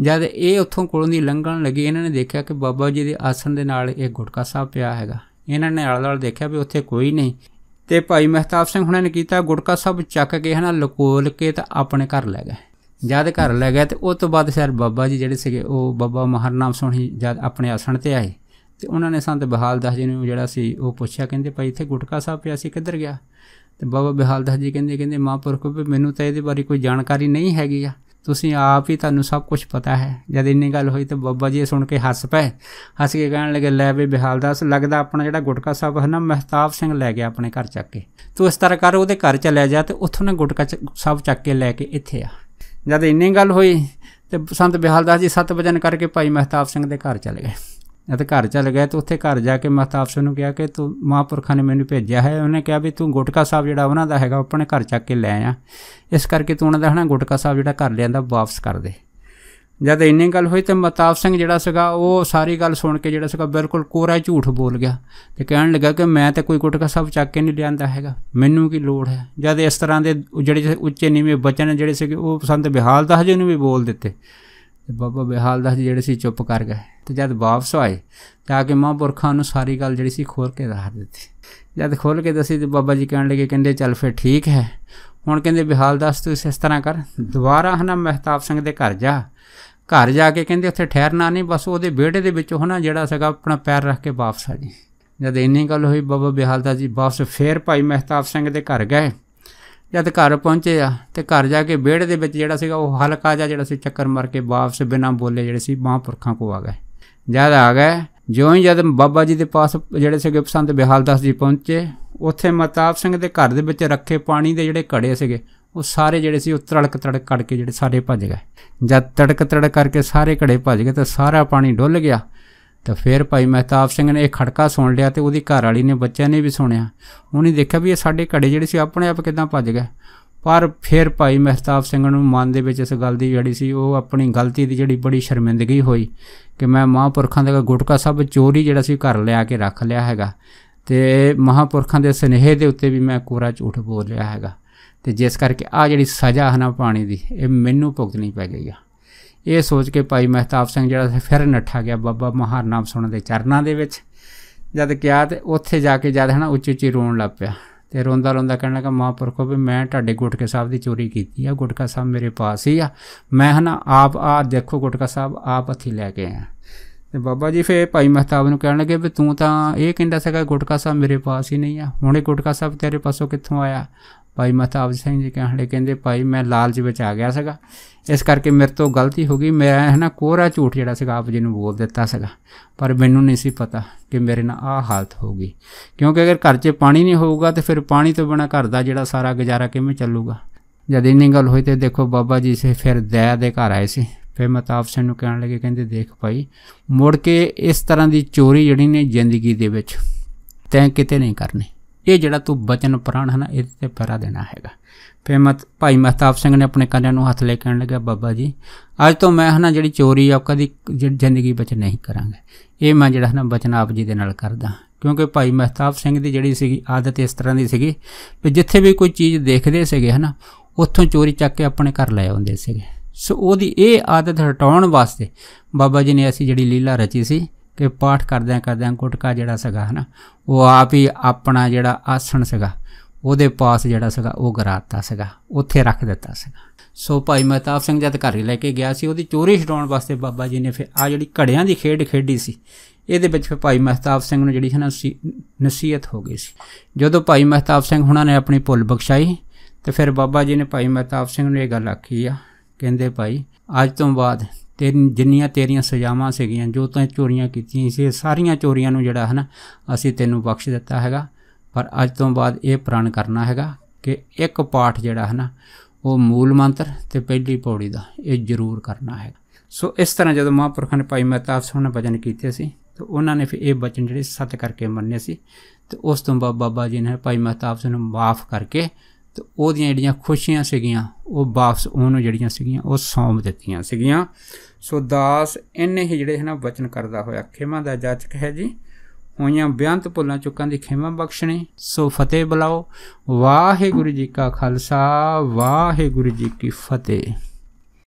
ਜਦ ਇਹ ਉੱਥੋਂ ਕੋਲੋਂ ਦੀ ਲੰਘਣ ਲੱਗੇ, ਇਹਨਾਂ ਨੇ ਦੇਖਿਆ ਕਿ ਬਾਬਾ ਜੀ ਦੇ ਆਸਣ ਦੇ ਨਾਲ ਇਹ ਗੁਟਕਾ ਸਾਹਿਬ ਪਿਆ ਹੈਗਾ। ਇਹਨਾਂ ਨੇ ਆਲੇ-ਦੁਆਲੇ ਦੇਖਿਆ ਵੀ ਉੱਥੇ ਕੋਈ ਨਹੀਂ। ਤੇ ਭਾਈ ਮਹਿਤਾਬ ਸਿੰਘ ਹੁਣਾਂ ਨੇ ਕੀਤਾ, ਗੁਟਕਾ ਸਾਹਿਬ ਚੱਕ ਕੇ ਹਨਾ ਲਕੋਲ ਕੇ ਤਾਂ ਆਪਣੇ ਘਰ ਲੈ ਗਏ। ਜਦ ਘਰ ਲੈ ਗਏ ਤੇ ਉਸ ਤੋਂ ਬਾਅਦ ਸ਼ਾਇਦ ਬਾਬਾ ਜੀ ਜਿਹੜੇ ਸੀਗੇ, ਉਹ ਬਾਬਾ ਮਹਰਨਾਮ ਸੁਣੀ ਜਦ ਆਪਣੇ ਆਸਣ ਤੇ ਆਏ ਤੇ ਉਹਨਾਂ ਨੇ ਸੰਤ ਬਹਾਲ ਦਾਸ ਜੀ ਨੂੰ ਜਿਹੜਾ ਸੀ ਉਹ ਪੁੱਛਿਆ, ਕਹਿੰਦੇ ਭਾਈ ਇੱਥੇ ਗੁਟਕਾ ਸਾਹਿਬ ਪਿਆ ਸੀ, ਕਿੱਧਰ ਗਿਆ? ਤੇ ਬਾਬਾ ਬਹਾਲ ਦਾਸ ਜੀ ਕਹਿੰਦੇ ਕਹਿੰਦੇ ਮਹਾਂਪੁਰਖ, ਵੀ ਮੈਨੂੰ ਤਾਂ ਇਹਦੇ ਬਾਰੇ ਕੋਈ ਜਾਣਕਾਰੀ ਨਹੀਂ ਹੈਗੀ ਆ। ਤੁਸੀਂ ਆਪ ਹੀ ਤੁਹਾਨੂੰ ਸਭ ਕੁਝ ਪਤਾ ਹੈ। ਜਦ ਇੰਨੀ ਗੱਲ ਹੋਈ ਤਾਂ ਬਾਬਾ ਜੀ ਸੁਣ ਕੇ ਹੱਸ ਪਏ। ਹੱਸ ਕੇ ਕਹਿਣ ਲੱਗੇ, ਲੈ ਵੀ ਬਿਹਾਲ ਦਾਸ, ਲੱਗਦਾ ਆਪਣਾ ਜਿਹੜਾ ਗੁਟਕਾ ਸਾਹਿਬ ਹੈ ਨਾ, ਮਹਿਤਾਬ ਸਿੰਘ ਲੈ ਗਿਆ ਆਪਣੇ ਘਰ ਚੱਕ ਕੇ। ਤੂੰ ਇਸ ਤਰ੍ਹਾਂ ਕਰ, ਉਹਦੇ ਘਰ ਚਲਿਆ ਜਾ ਤੇ ਉੱਥੋਂ ਨੇ ਗੁਟਕਾ ਸਾਹਿਬ ਚੱਕ ਕੇ ਲੈ ਕੇ ਇੱਥੇ ਆ। ਜਦ ਇੰਨੀ ਗੱਲ ਹੋਈ ਤੇ ਸੰਤ ਬਿਹਾਲ ਦਾਸ ਜੀ ਸਤ ਵਜਨ ਕਰਕੇ ਭਾਈ ਮਹਿਤਾਬ ਸਿੰਘ ਦੇ ਘਰ ਚਲੇ ਗਏ। ਜਦ ਘਰ ਚਲ ਗਿਆ ਤੇ ਉੱਥੇ ਘਰ ਜਾ ਕੇ ਮਹਤਾਬ ਸਿੰਘ ਨੂੰ ਕਿਹਾ ਕਿ ਤੂੰ ਮਹਾਂਪੁਰਖਾਂ ਨੇ ਮੈਨੂੰ ਭੇਜਿਆ ਹੈ। ਉਹਨੇ ਕਿਹਾ ਵੀ ਤੂੰ ਗੁਟਕਾ ਸਾਹਿਬ ਜਿਹੜਾ ਉਹਨਾਂ ਦਾ ਹੈਗਾ ਆਪਣੇ ਘਰ ਚੱਕ ਕੇ ਲੈ ਆ। ਇਸ ਕਰਕੇ ਤੂੰ ਉਹਨਾਂ ਦਾ ਹਨਾ ਗੁਟਕਾ ਸਾਹਿਬ ਜਿਹੜਾ ਘਰ ਲਿਆਂਦਾ ਵਾਪਸ ਕਰ ਦੇ। ਜਦ ਇੰਨੀ ਗੱਲ ਹੋਈ ਤੇ ਮਹਤਾਬ ਸਿੰਘ ਜਿਹੜਾ ਸੀਗਾ, ਉਹ ਸਾਰੀ ਗੱਲ ਸੁਣ ਕੇ ਜਿਹੜਾ ਸੀਗਾ ਬਿਲਕੁਲ ਕੋਰਾ ਝੂਠ ਬੋਲ ਗਿਆ ਤੇ ਕਹਿਣ ਲੱਗਾ ਕਿ ਮੈਂ ਤਾਂ ਕੋਈ ਗੁਟਕਾ ਸਾਹਿਬ ਚੱਕ ਕੇ ਨਹੀਂ ਲਿਆਂਦਾ ਹੈਗਾ। ਮੈਨੂੰ ਕੀ ਲੋੜ ਹੈ? ਜਦ ਇਸ ਤਰ੍ਹਾਂ ਦੇ ਜਿਹੜੇ ਉੱਚੇ ਨੀਵੇਂ ਬਚਨ ਜਿਹੜੇ ਸੀਗੇ, ਉਹ ਸੰਤ ਬਿਹਾਲ ਦਾ ਹਜੇ ਨੂੰ ਵੀ ਬੋਲ ਦਿੱਤੇ। ਤੇ ਬਾਬਾ ਬਿਹਾਲ ਦਾਸ ਜਿਹੜੇ ਸੀ ਚੁੱਪ ਕਰ ਗਏ। ਤੇ ਜਦ ਵਾਪਸ ਆਏ, ਤਾਂ ਕਿ ਮਹਾਂਪੁਰਖਾਂ ਨੂੰ ਸਾਰੀ ਗੱਲ ਜਿਹੜੀ ਸੀ ਖੋਲ ਕੇ ਦੱਸ ਦਿੱਤੀ। ਜਦ ਖੋਲ ਕੇ ਦੱਸੀ ਤੇ ਬਾਬਾ ਜੀ ਕਹਿਣ ਲੱਗੇ, ਕਹਿੰਦੇ, ਚੱਲ ਫਿਰ ਠੀਕ ਹੈ। ਹੁਣ ਕਹਿੰਦੇ, ਬਿਹਾਲ ਦਾਸ, ਤੂੰ ਇਸ ਤਰ੍ਹਾਂ ਕਰ, ਦੁਬਾਰਾ ਹਨਾ ਮਹਿਤਾਬ ਸਿੰਘ ਦੇ ਘਰ ਜਾ। ਘਰ ਜਾ ਕੇ ਕਹਿੰਦੇ, ਉੱਥੇ ਠਹਿਰਨਾ ਨਹੀਂ, ਬਸ ਉਹਦੇ ਵਿਹੜੇ ਦੇ ਵਿੱਚ ਹਨਾ ਜਿਹੜਾ ਸੀਗਾ, ਆਪਣਾ ਪੈਰ ਰੱਖ ਕੇ ਵਾਪਸ ਆ ਜੀ। ਜਦ ਇੰਨੀ ਗੱਲ ਹੋਈ, ਬਾਬਾ ਬਿਹਾਲ ਦਾਸ ਜੀ ਵਾਪਸ ਫੇਰ ਭਾਈ ਮਹਿਤਾਬ ਸਿੰਘ ਦੇ ਘਰ ਗਏ। ਜਦ ਘਰ ਪਹੁੰਚੇ ਆ ਤੇ ਘਰ ਜਾ ਕੇ ਵਿਹੜੇ ਦੇ ਵਿੱਚ ਜਿਹੜਾ ਸੀਗਾ ਉਹ ਹਲਕਾ ਜਿਹਾ ਜਿਹੜਾ ਸੀ ਚੱਕਰ ਮਾਰ ਕੇ ਵਾਪਸ ਬਿਨਾਂ ਬੋਲੇ ਜਿਹੜੇ ਸੀ ਮਹਾਂਪੁਰਖਾਂ ਕੋ ਆ ਗਏ। ਜਦ ਆ ਗਏ, ਜਿਉਂ ਹੀ ਜਦ ਬਾਬਾ ਜੀ ਦੇ ਪਾਸ ਜਿਹੜੇ ਸੀਗੇ ਪਸੰਦ ਬਿਹਾਲ ਦਾਸ ਜੀ ਪਹੁੰਚੇ, ਉੱਥੇ ਮਤਾਬ ਸਿੰਘ ਦੇ ਘਰ ਦੇ ਵਿੱਚ ਰੱਖੇ ਪਾਣੀ ਦੇ ਜਿਹੜੇ ਘੜੇ ਸੀਗੇ, ਉਹ ਸਾਰੇ ਜਿਹੜੇ ਸੀ ਉਹ ਤੜਕ ਤੜਕ ਕਰਕੇ ਜਿਹੜੇ ਸਾਰੇ ਭੱਜ ਗਏ। ਜਦ ਤੜਕ ਤੜਕ ਕਰਕੇ ਸਾਰੇ ਘੜੇ ਭੱਜ ਗਏ ਤਾਂ ਸਾਰਾ ਪਾਣੀ ਡੁੱਲ ਗਿਆ ਤਾਂ ਫਿਰ ਭਾਈ ਮਹਿਤਾਬ ਸਿੰਘ ਨੇ ਇਹ ਖੜਕਾ ਸੁਣ ਲਿਆ ਤੇ ਉਹਦੀ ਘਰ ਵਾਲੀ ਨੇ ਬੱਚਿਆਂ ਨੇ ਵੀ ਸੁਣਿਆ। ਉਹਨੇ ਦੇਖਿਆ ਵੀ ਇਹ ਸਾਡੇ ਘੜੇ ਜਿਹੜੇ ਸੀ, ਆਪਣੇ ਆਪ ਕਿਦਾਂ ਭੱਜ ਗਏ। ਪਰ ਫਿਰ ਭਾਈ ਮਹਿਤਾਬ ਸਿੰਘ ਨੂੰ ਮਨ ਦੇ ਵਿੱਚ ਇਸ ਗੱਲ ਦੀ ਜਿਹੜੀ ਸੀ, ਉਹ ਆਪਣੀ ਗਲਤੀ ਦੀ ਜਿਹੜੀ ਬੜੀ ਸ਼ਰਮਿੰਦਗੀ ਹੋਈ ਕਿ ਮੈਂ ਮਹਾਂਪੁਰਖਾਂ ਦਾ ਗੁਟਕਾ ਸਭ ਚੋਰੀ ਜਿਹੜਾ ਸੀ ਘਰ ਲਿਆ ਕੇ ਰੱਖ ਲਿਆ ਹੈਗਾ। ਤੇ ਮਹਾਂਪੁਰਖਾਂ ਦੇ ਸਨੇਹ ਦੇ ਉੱਤੇ ਵੀ ਮੈਂ ਕੋਰਾ ਝੂਠ ਬੋਲ ਰਿਹਾ ਹੈਗਾ। ਤੇ ਜਿਸ ਕਰਕੇ ਆ ਜਿਹੜੀ ਸਜ਼ਾ ਹੈ ਨਾ ਪਾਣੀ ਦੀ, ਇਹ ਮੈਨੂੰ ਭੁਗਤਣੀ ਪੈ ਗਈ ਆ। ਇਹ ਸੋਚ ਕੇ ਭਾਈ ਮਹਿਤਾਬ ਸਿੰਘ ਜਿਹੜਾ ਫਿਰ ਨੱਠਾ ਗਿਆ ਬਾਬਾ ਮਹਾਰ ਨਾਮ ਸੁਣਨ ਦੇ ਚਰਨਾਂ ਦੇ ਵਿੱਚ। ਜਦ ਕਿਹਾ ਤੇ ਉੱਥੇ ਜਾ ਕੇ ਜਦ ਹਨਾ ਉੱਚੀ ਉੱਚੀ ਰੋਣ ਲੱਗ ਪਿਆ। ਤੇ ਰੋਂਦਾ ਰੋਂਦਾ ਕਹਿਣ ਲੱਗਾ, ਮਹਾਂਪੁਰਖੋ, ਵੀ ਮੈਂ ਤੁਹਾਡੇ ਗੁਟਕੇ ਸਾਹਿਬ ਦੀ ਚੋਰੀ ਕੀਤੀ ਆ। ਗੁਟਕਾ ਸਾਹਿਬ ਮੇਰੇ ਪਾਸ ਹੀ ਆ। ਮੈਂ ਹਨਾ ਆਪ, ਆ ਦੇਖੋ ਗੁਟਕਾ ਸਾਹਿਬ, ਆਪ ਹੱਥੀ ਲੈ ਕੇ ਆਇਆ। ਤੇ ਬਾਬਾ ਜੀ ਫੇ ਭਾਈ ਮਹਤਾਬ ਨੂੰ ਕਹਿਣ ਲੱਗੇ, ਵੀ ਤੂੰ ਤਾਂ ਇਹ ਕਹਿੰਦਾ ਸੀਗਾ, ਗੁਟਕਾ ਸਾਹਿਬ ਮੇਰੇ ਪਾਸ ਹੀ ਨਹੀਂ ਆ। ਹੁਣੇ ਗੁਟਕਾ ਸਾਹਿਬ ਤੇਰੇ ਪਾਸੋਂ ਕਿੱਥੋਂ ਆਇਆ? ਭਾਈ ਮਹਤਾਬ ਸਿੰਘ ਜੀ ਕਹਿੰਦੇ ਕਹਿੰਦੇ, ਭਾਈ ਮੈਂ ਲਾਲਚ ਵਿੱਚ ਆ ਗਿਆ ਸੀਗਾ। ਇਸ ਕਰਕੇ ਮੇਰੇ ਤੋਂ ਗਲਤੀ ਹੋ ਗਈ। ਮੈਂ ਹੈ ਨਾ ਕੋਰਾ ਝੂਠ ਜਿਹੜਾ ਸੀਗਾ, ਆਪ ਜੀ ਨੂੰ ਬੋਲ ਦਿੱਤਾ ਸੀਗਾ। ਪਰ ਮੈਨੂੰ ਨਹੀਂ ਸੀ ਪਤਾ ਕਿ ਮੇਰੇ ਨਾਲ ਆਹ ਹਾਲਤ ਹੋ ਗਈ। ਕਿਉਂਕਿ ਅਗਰ ਘਰ 'ਚ ਪਾਣੀ ਨਹੀਂ ਹੋਊਗਾ, ਤੇ ਫਿਰ ਪਾਣੀ ਤੋਂ ਬਿਨਾ ਘਰ ਦਾ ਜਿਹੜਾ ਸਾਰਾ ਗੁਜ਼ਾਰਾ ਕਿਵੇਂ ਚੱਲੂਗਾ? ਜਦ ਇੰਨੀ ਗੱਲ ਹੋਈ ਤੇ ਦੇਖੋ ਬਾਬਾ ਜੀ ਸੇ ਫਿਰ ਦਇਆ ਦੇ ਘਰ ਆਏ ਸੀ। ਫਿਰ ਮਤਾਬ ਸਿੰਘ ਨੂੰ ਕਹਿਣ ਲੱਗੇ, ਕਹਿੰਦੇ, ਦੇਖ ਭਾਈ, ਮੁੜ ਕੇ ਇਸ ਤਰ੍ਹਾਂ ਦੀ ਚੋਰੀ ਜਿਹੜੀ ਨੇ ਜ਼ਿੰਦਗੀ ਦੇ ਵਿੱਚ ਤੈਂ ਕਿਤੇ ਨਹੀਂ ਕਰਨੀ। ਇਹ ਜਿਹੜਾ ਤੂੰ ਬਚਨ ਪ੍ਰਾਣ ਹੈ ਨਾ, ਇਹਦੇ ਤੇ ਪਹਿਰਾ ਦੇਣਾ ਹੈਗਾ। ਫਿਰ ਮਤ ਭਾਈ ਮਹਤਾਬ ਸਿੰਘ ਨੇ ਆਪਣੇ ਕੰਨਿਆਂ ਨੂੰ ਹੱਥ ਲੈ ਕੇ ਕਹਿਣ ਲੱਗਾ ਬਾਬਾ ਜੀ, ਅੱਜ ਤੋਂ ਮੈਂ ਹਨਾ ਜਿਹੜੀ ਚੋਰੀ ਆ ਕਦੀ ਜ਼ਿੰਦਗੀ ਵਿੱਚ ਨਹੀਂ ਕਰਾਂਗਾ। ਇਹ ਮੈਂ ਜਿਹੜਾ ਹਨਾ ਬਚਨ ਆਪ ਜੀ ਦੇ ਨਾਲ ਕਰਦਾ ਕਿਉਂਕਿ ਭਾਈ ਮਹਤਾਬ ਸਿੰਘ ਦੀ ਜਿਹੜੀ ਸੀਗੀ ਆਦਤ ਇਸ ਤਰ੍ਹਾਂ ਦੀ ਸੀਗੀ ਕਿ ਜਿੱਥੇ ਵੀ ਕੋਈ ਚੀਜ਼ ਦੇਖਦੇ ਸੀਗੇ ਹਨਾ ਉੱਥੋਂ ਚੋਰੀ ਚੱਕ ਕੇ ਆਪਣੇ ਘਰ ਲੈ ਆਉਂਦੇ ਸੀਗੇ। ਸੋ ਉਹਦੀ ਇਹ ਆਦਤ ਹਟਾਉਣ ਵਾਸਤੇ ਬਾਬਾ ਜੀ ਨੇ ਅਸੀਂ ਜਿਹੜੀ ਲੀਲਾ ਰਚੀ ਸੀ ਕਿ ਪਾਠ ਕਰਦਿਆਂ ਕਰਦਿਆਂ ਗੁਟਕਾ ਜਿਹੜਾ ਸੀਗਾ ਹਨਾ, ਉਹ ਆਪ ਹੀ ਆਪਣਾ ਜਿਹੜਾ ਆਸਣ ਸੀਗਾ, ਉਹਦੇ ਪਾਸ ਜਿਹੜਾ ਸੀਗਾ, ਉਹ ਗਰਾਤਾ ਸੀਗਾ, ਉੱਥੇ ਰੱਖ ਦਿੱਤਾ ਸੀਗਾ। ਸੋ ਭਾਈ ਮਹਤਾਬ ਸਿੰਘ ਜਦ ਘਰ ਲੈ ਕੇ ਗਿਆ ਸੀ, ਉਹਦੀ ਚੋਰੀ ਛਡਾਉਣ ਵਾਸਤੇ ਬਾਬਾ ਜੀ ਨੇ ਫਿਰ ਆ ਜਿਹੜੀ ਘੜਿਆਂ ਦੀ ਖੇਡ ਖੇਡੀ ਸੀ, ਇਹਦੇ ਵਿੱਚ ਫਿਰ ਭਾਈ ਮਹਤਾਬ ਸਿੰਘ ਨੂੰ ਜਿਹੜੀ ਹੈ ਨਾ ਨਸੀਹਤ ਹੋ ਗਈ ਸੀ। ਜਦੋਂ ਭਾਈ ਮਹਤਾਬ ਸਿੰਘ ਹੁਣਾਂ ਨੇ ਆਪਣੀ ਭੁੱਲ ਬਖਸ਼ਾਈ, ਤੇ ਫਿਰ ਬਾਬਾ ਜੀ ਨੇ ਭਾਈ ਮਹਤਾਬ ਸਿੰਘ ਨੂੰ ਇਹ ਗੱਲ ਆਖੀ ਆ, ਕਹਿੰਦੇ ਭਾਈ, ਅੱਜ ਤੋਂ ਬਾਅਦ ਤੇ ਜਿੰਨੀਆਂ ਤੇਰੀਆਂ ਸਜ਼ਾਵਾਂ ਸੀਗੀਆਂ, ਜੋ ਤੈਂ ਚੋਰੀਆਂ ਕੀਤੀਆਂ ਸੀ ਸਾਰੀਆਂ ਚੋਰੀਆਂ ਨੂੰ ਜਿਹੜਾ ਹੈ ਨਾ, ਅਸੀਂ ਤੈਨੂੰ ਬਖਸ਼ ਦਿੱਤਾ ਹੈਗਾ। ਪਰ ਅੱਜ ਤੋਂ ਬਾਅਦ ਇਹ ਪ੍ਰਣ ਕਰਨਾ ਹੈਗਾ ਕਿ ਇੱਕ ਪਾਠ ਜਿਹੜਾ ਹੈ ਨਾ, ਉਹ ਮੂਲ ਮੰਤਰ ਤੇ ਪਹਿਲੀ ਪੌੜੀ ਦਾ ਇਹ ਜ਼ਰੂਰ ਕਰਨਾ ਹੈ ਸੋ ਇਸ ਤਰ੍ਹਾਂ ਜਦੋਂ ਮਹਾਂਪੁਰਖਾਂ ਨੇ ਭਾਈ ਮਹਤਾਬ ਸਿੰਘ ਨੇ ਵਚਨ ਕੀਤੇ ਸੀ, ਤੇ ਉਹਨਾਂ ਨੇ ਫਿਰ ਇਹ ਵਚਨ ਜਿਹੜੇ ਸੱਤ ਕਰਕੇ ਮੰਨੇ ਸੀ, ਤੇ ਉਸ ਤੋਂ ਬਾਅਦ ਬਾਬਾ ਜੀ ਨੇ ਭਾਈ ਮਹਤਾਬ ਸਿੰਘ ਨੂੰ ਮਾਫ ਕਰਕੇ ਤੇ ਉਹਦੀਆਂ ਜਿਹੜੀਆਂ ਖੁਸ਼ੀਆਂ ਸੀਗੀਆਂ, ਉਹ ਵਾਪਸ ਉਹਨੂੰ ਜਿਹੜੀਆਂ ਸੀਗੀਆਂ, ਉਹ ਸੌਂਪ ਦਿੱਤੀਆਂ ਸੀਗੀਆਂ। ਸੋ ਦਾਸ ਇੰਨੇ ਹੀ ਜਿਹੜੇ ਹੈ ਨਾ ਬਚਨ ਕਰਦਾ ਹੋਇਆ, ਖੇਮਾ ਦਾ ਜਾਚਕ ਹੈ ਜੀ। ਹੋਈਆਂ ਬਿਆੰਤ ਭੁੱਲਾਂ ਚੁੱਕਾਂ ਦੀ ਖਿਮਾ ਬਖਸ਼ਣੇ। ਸੋ ਫਤਿਹ ਬੁਲਾਓ। ਵਾਹਿਗੁਰੂ ਜੀ ਕਾ ਖਾਲਸਾ, ਵਾਹਿਗੁਰੂ ਜੀ ਕੀ ਫਤਿਹ।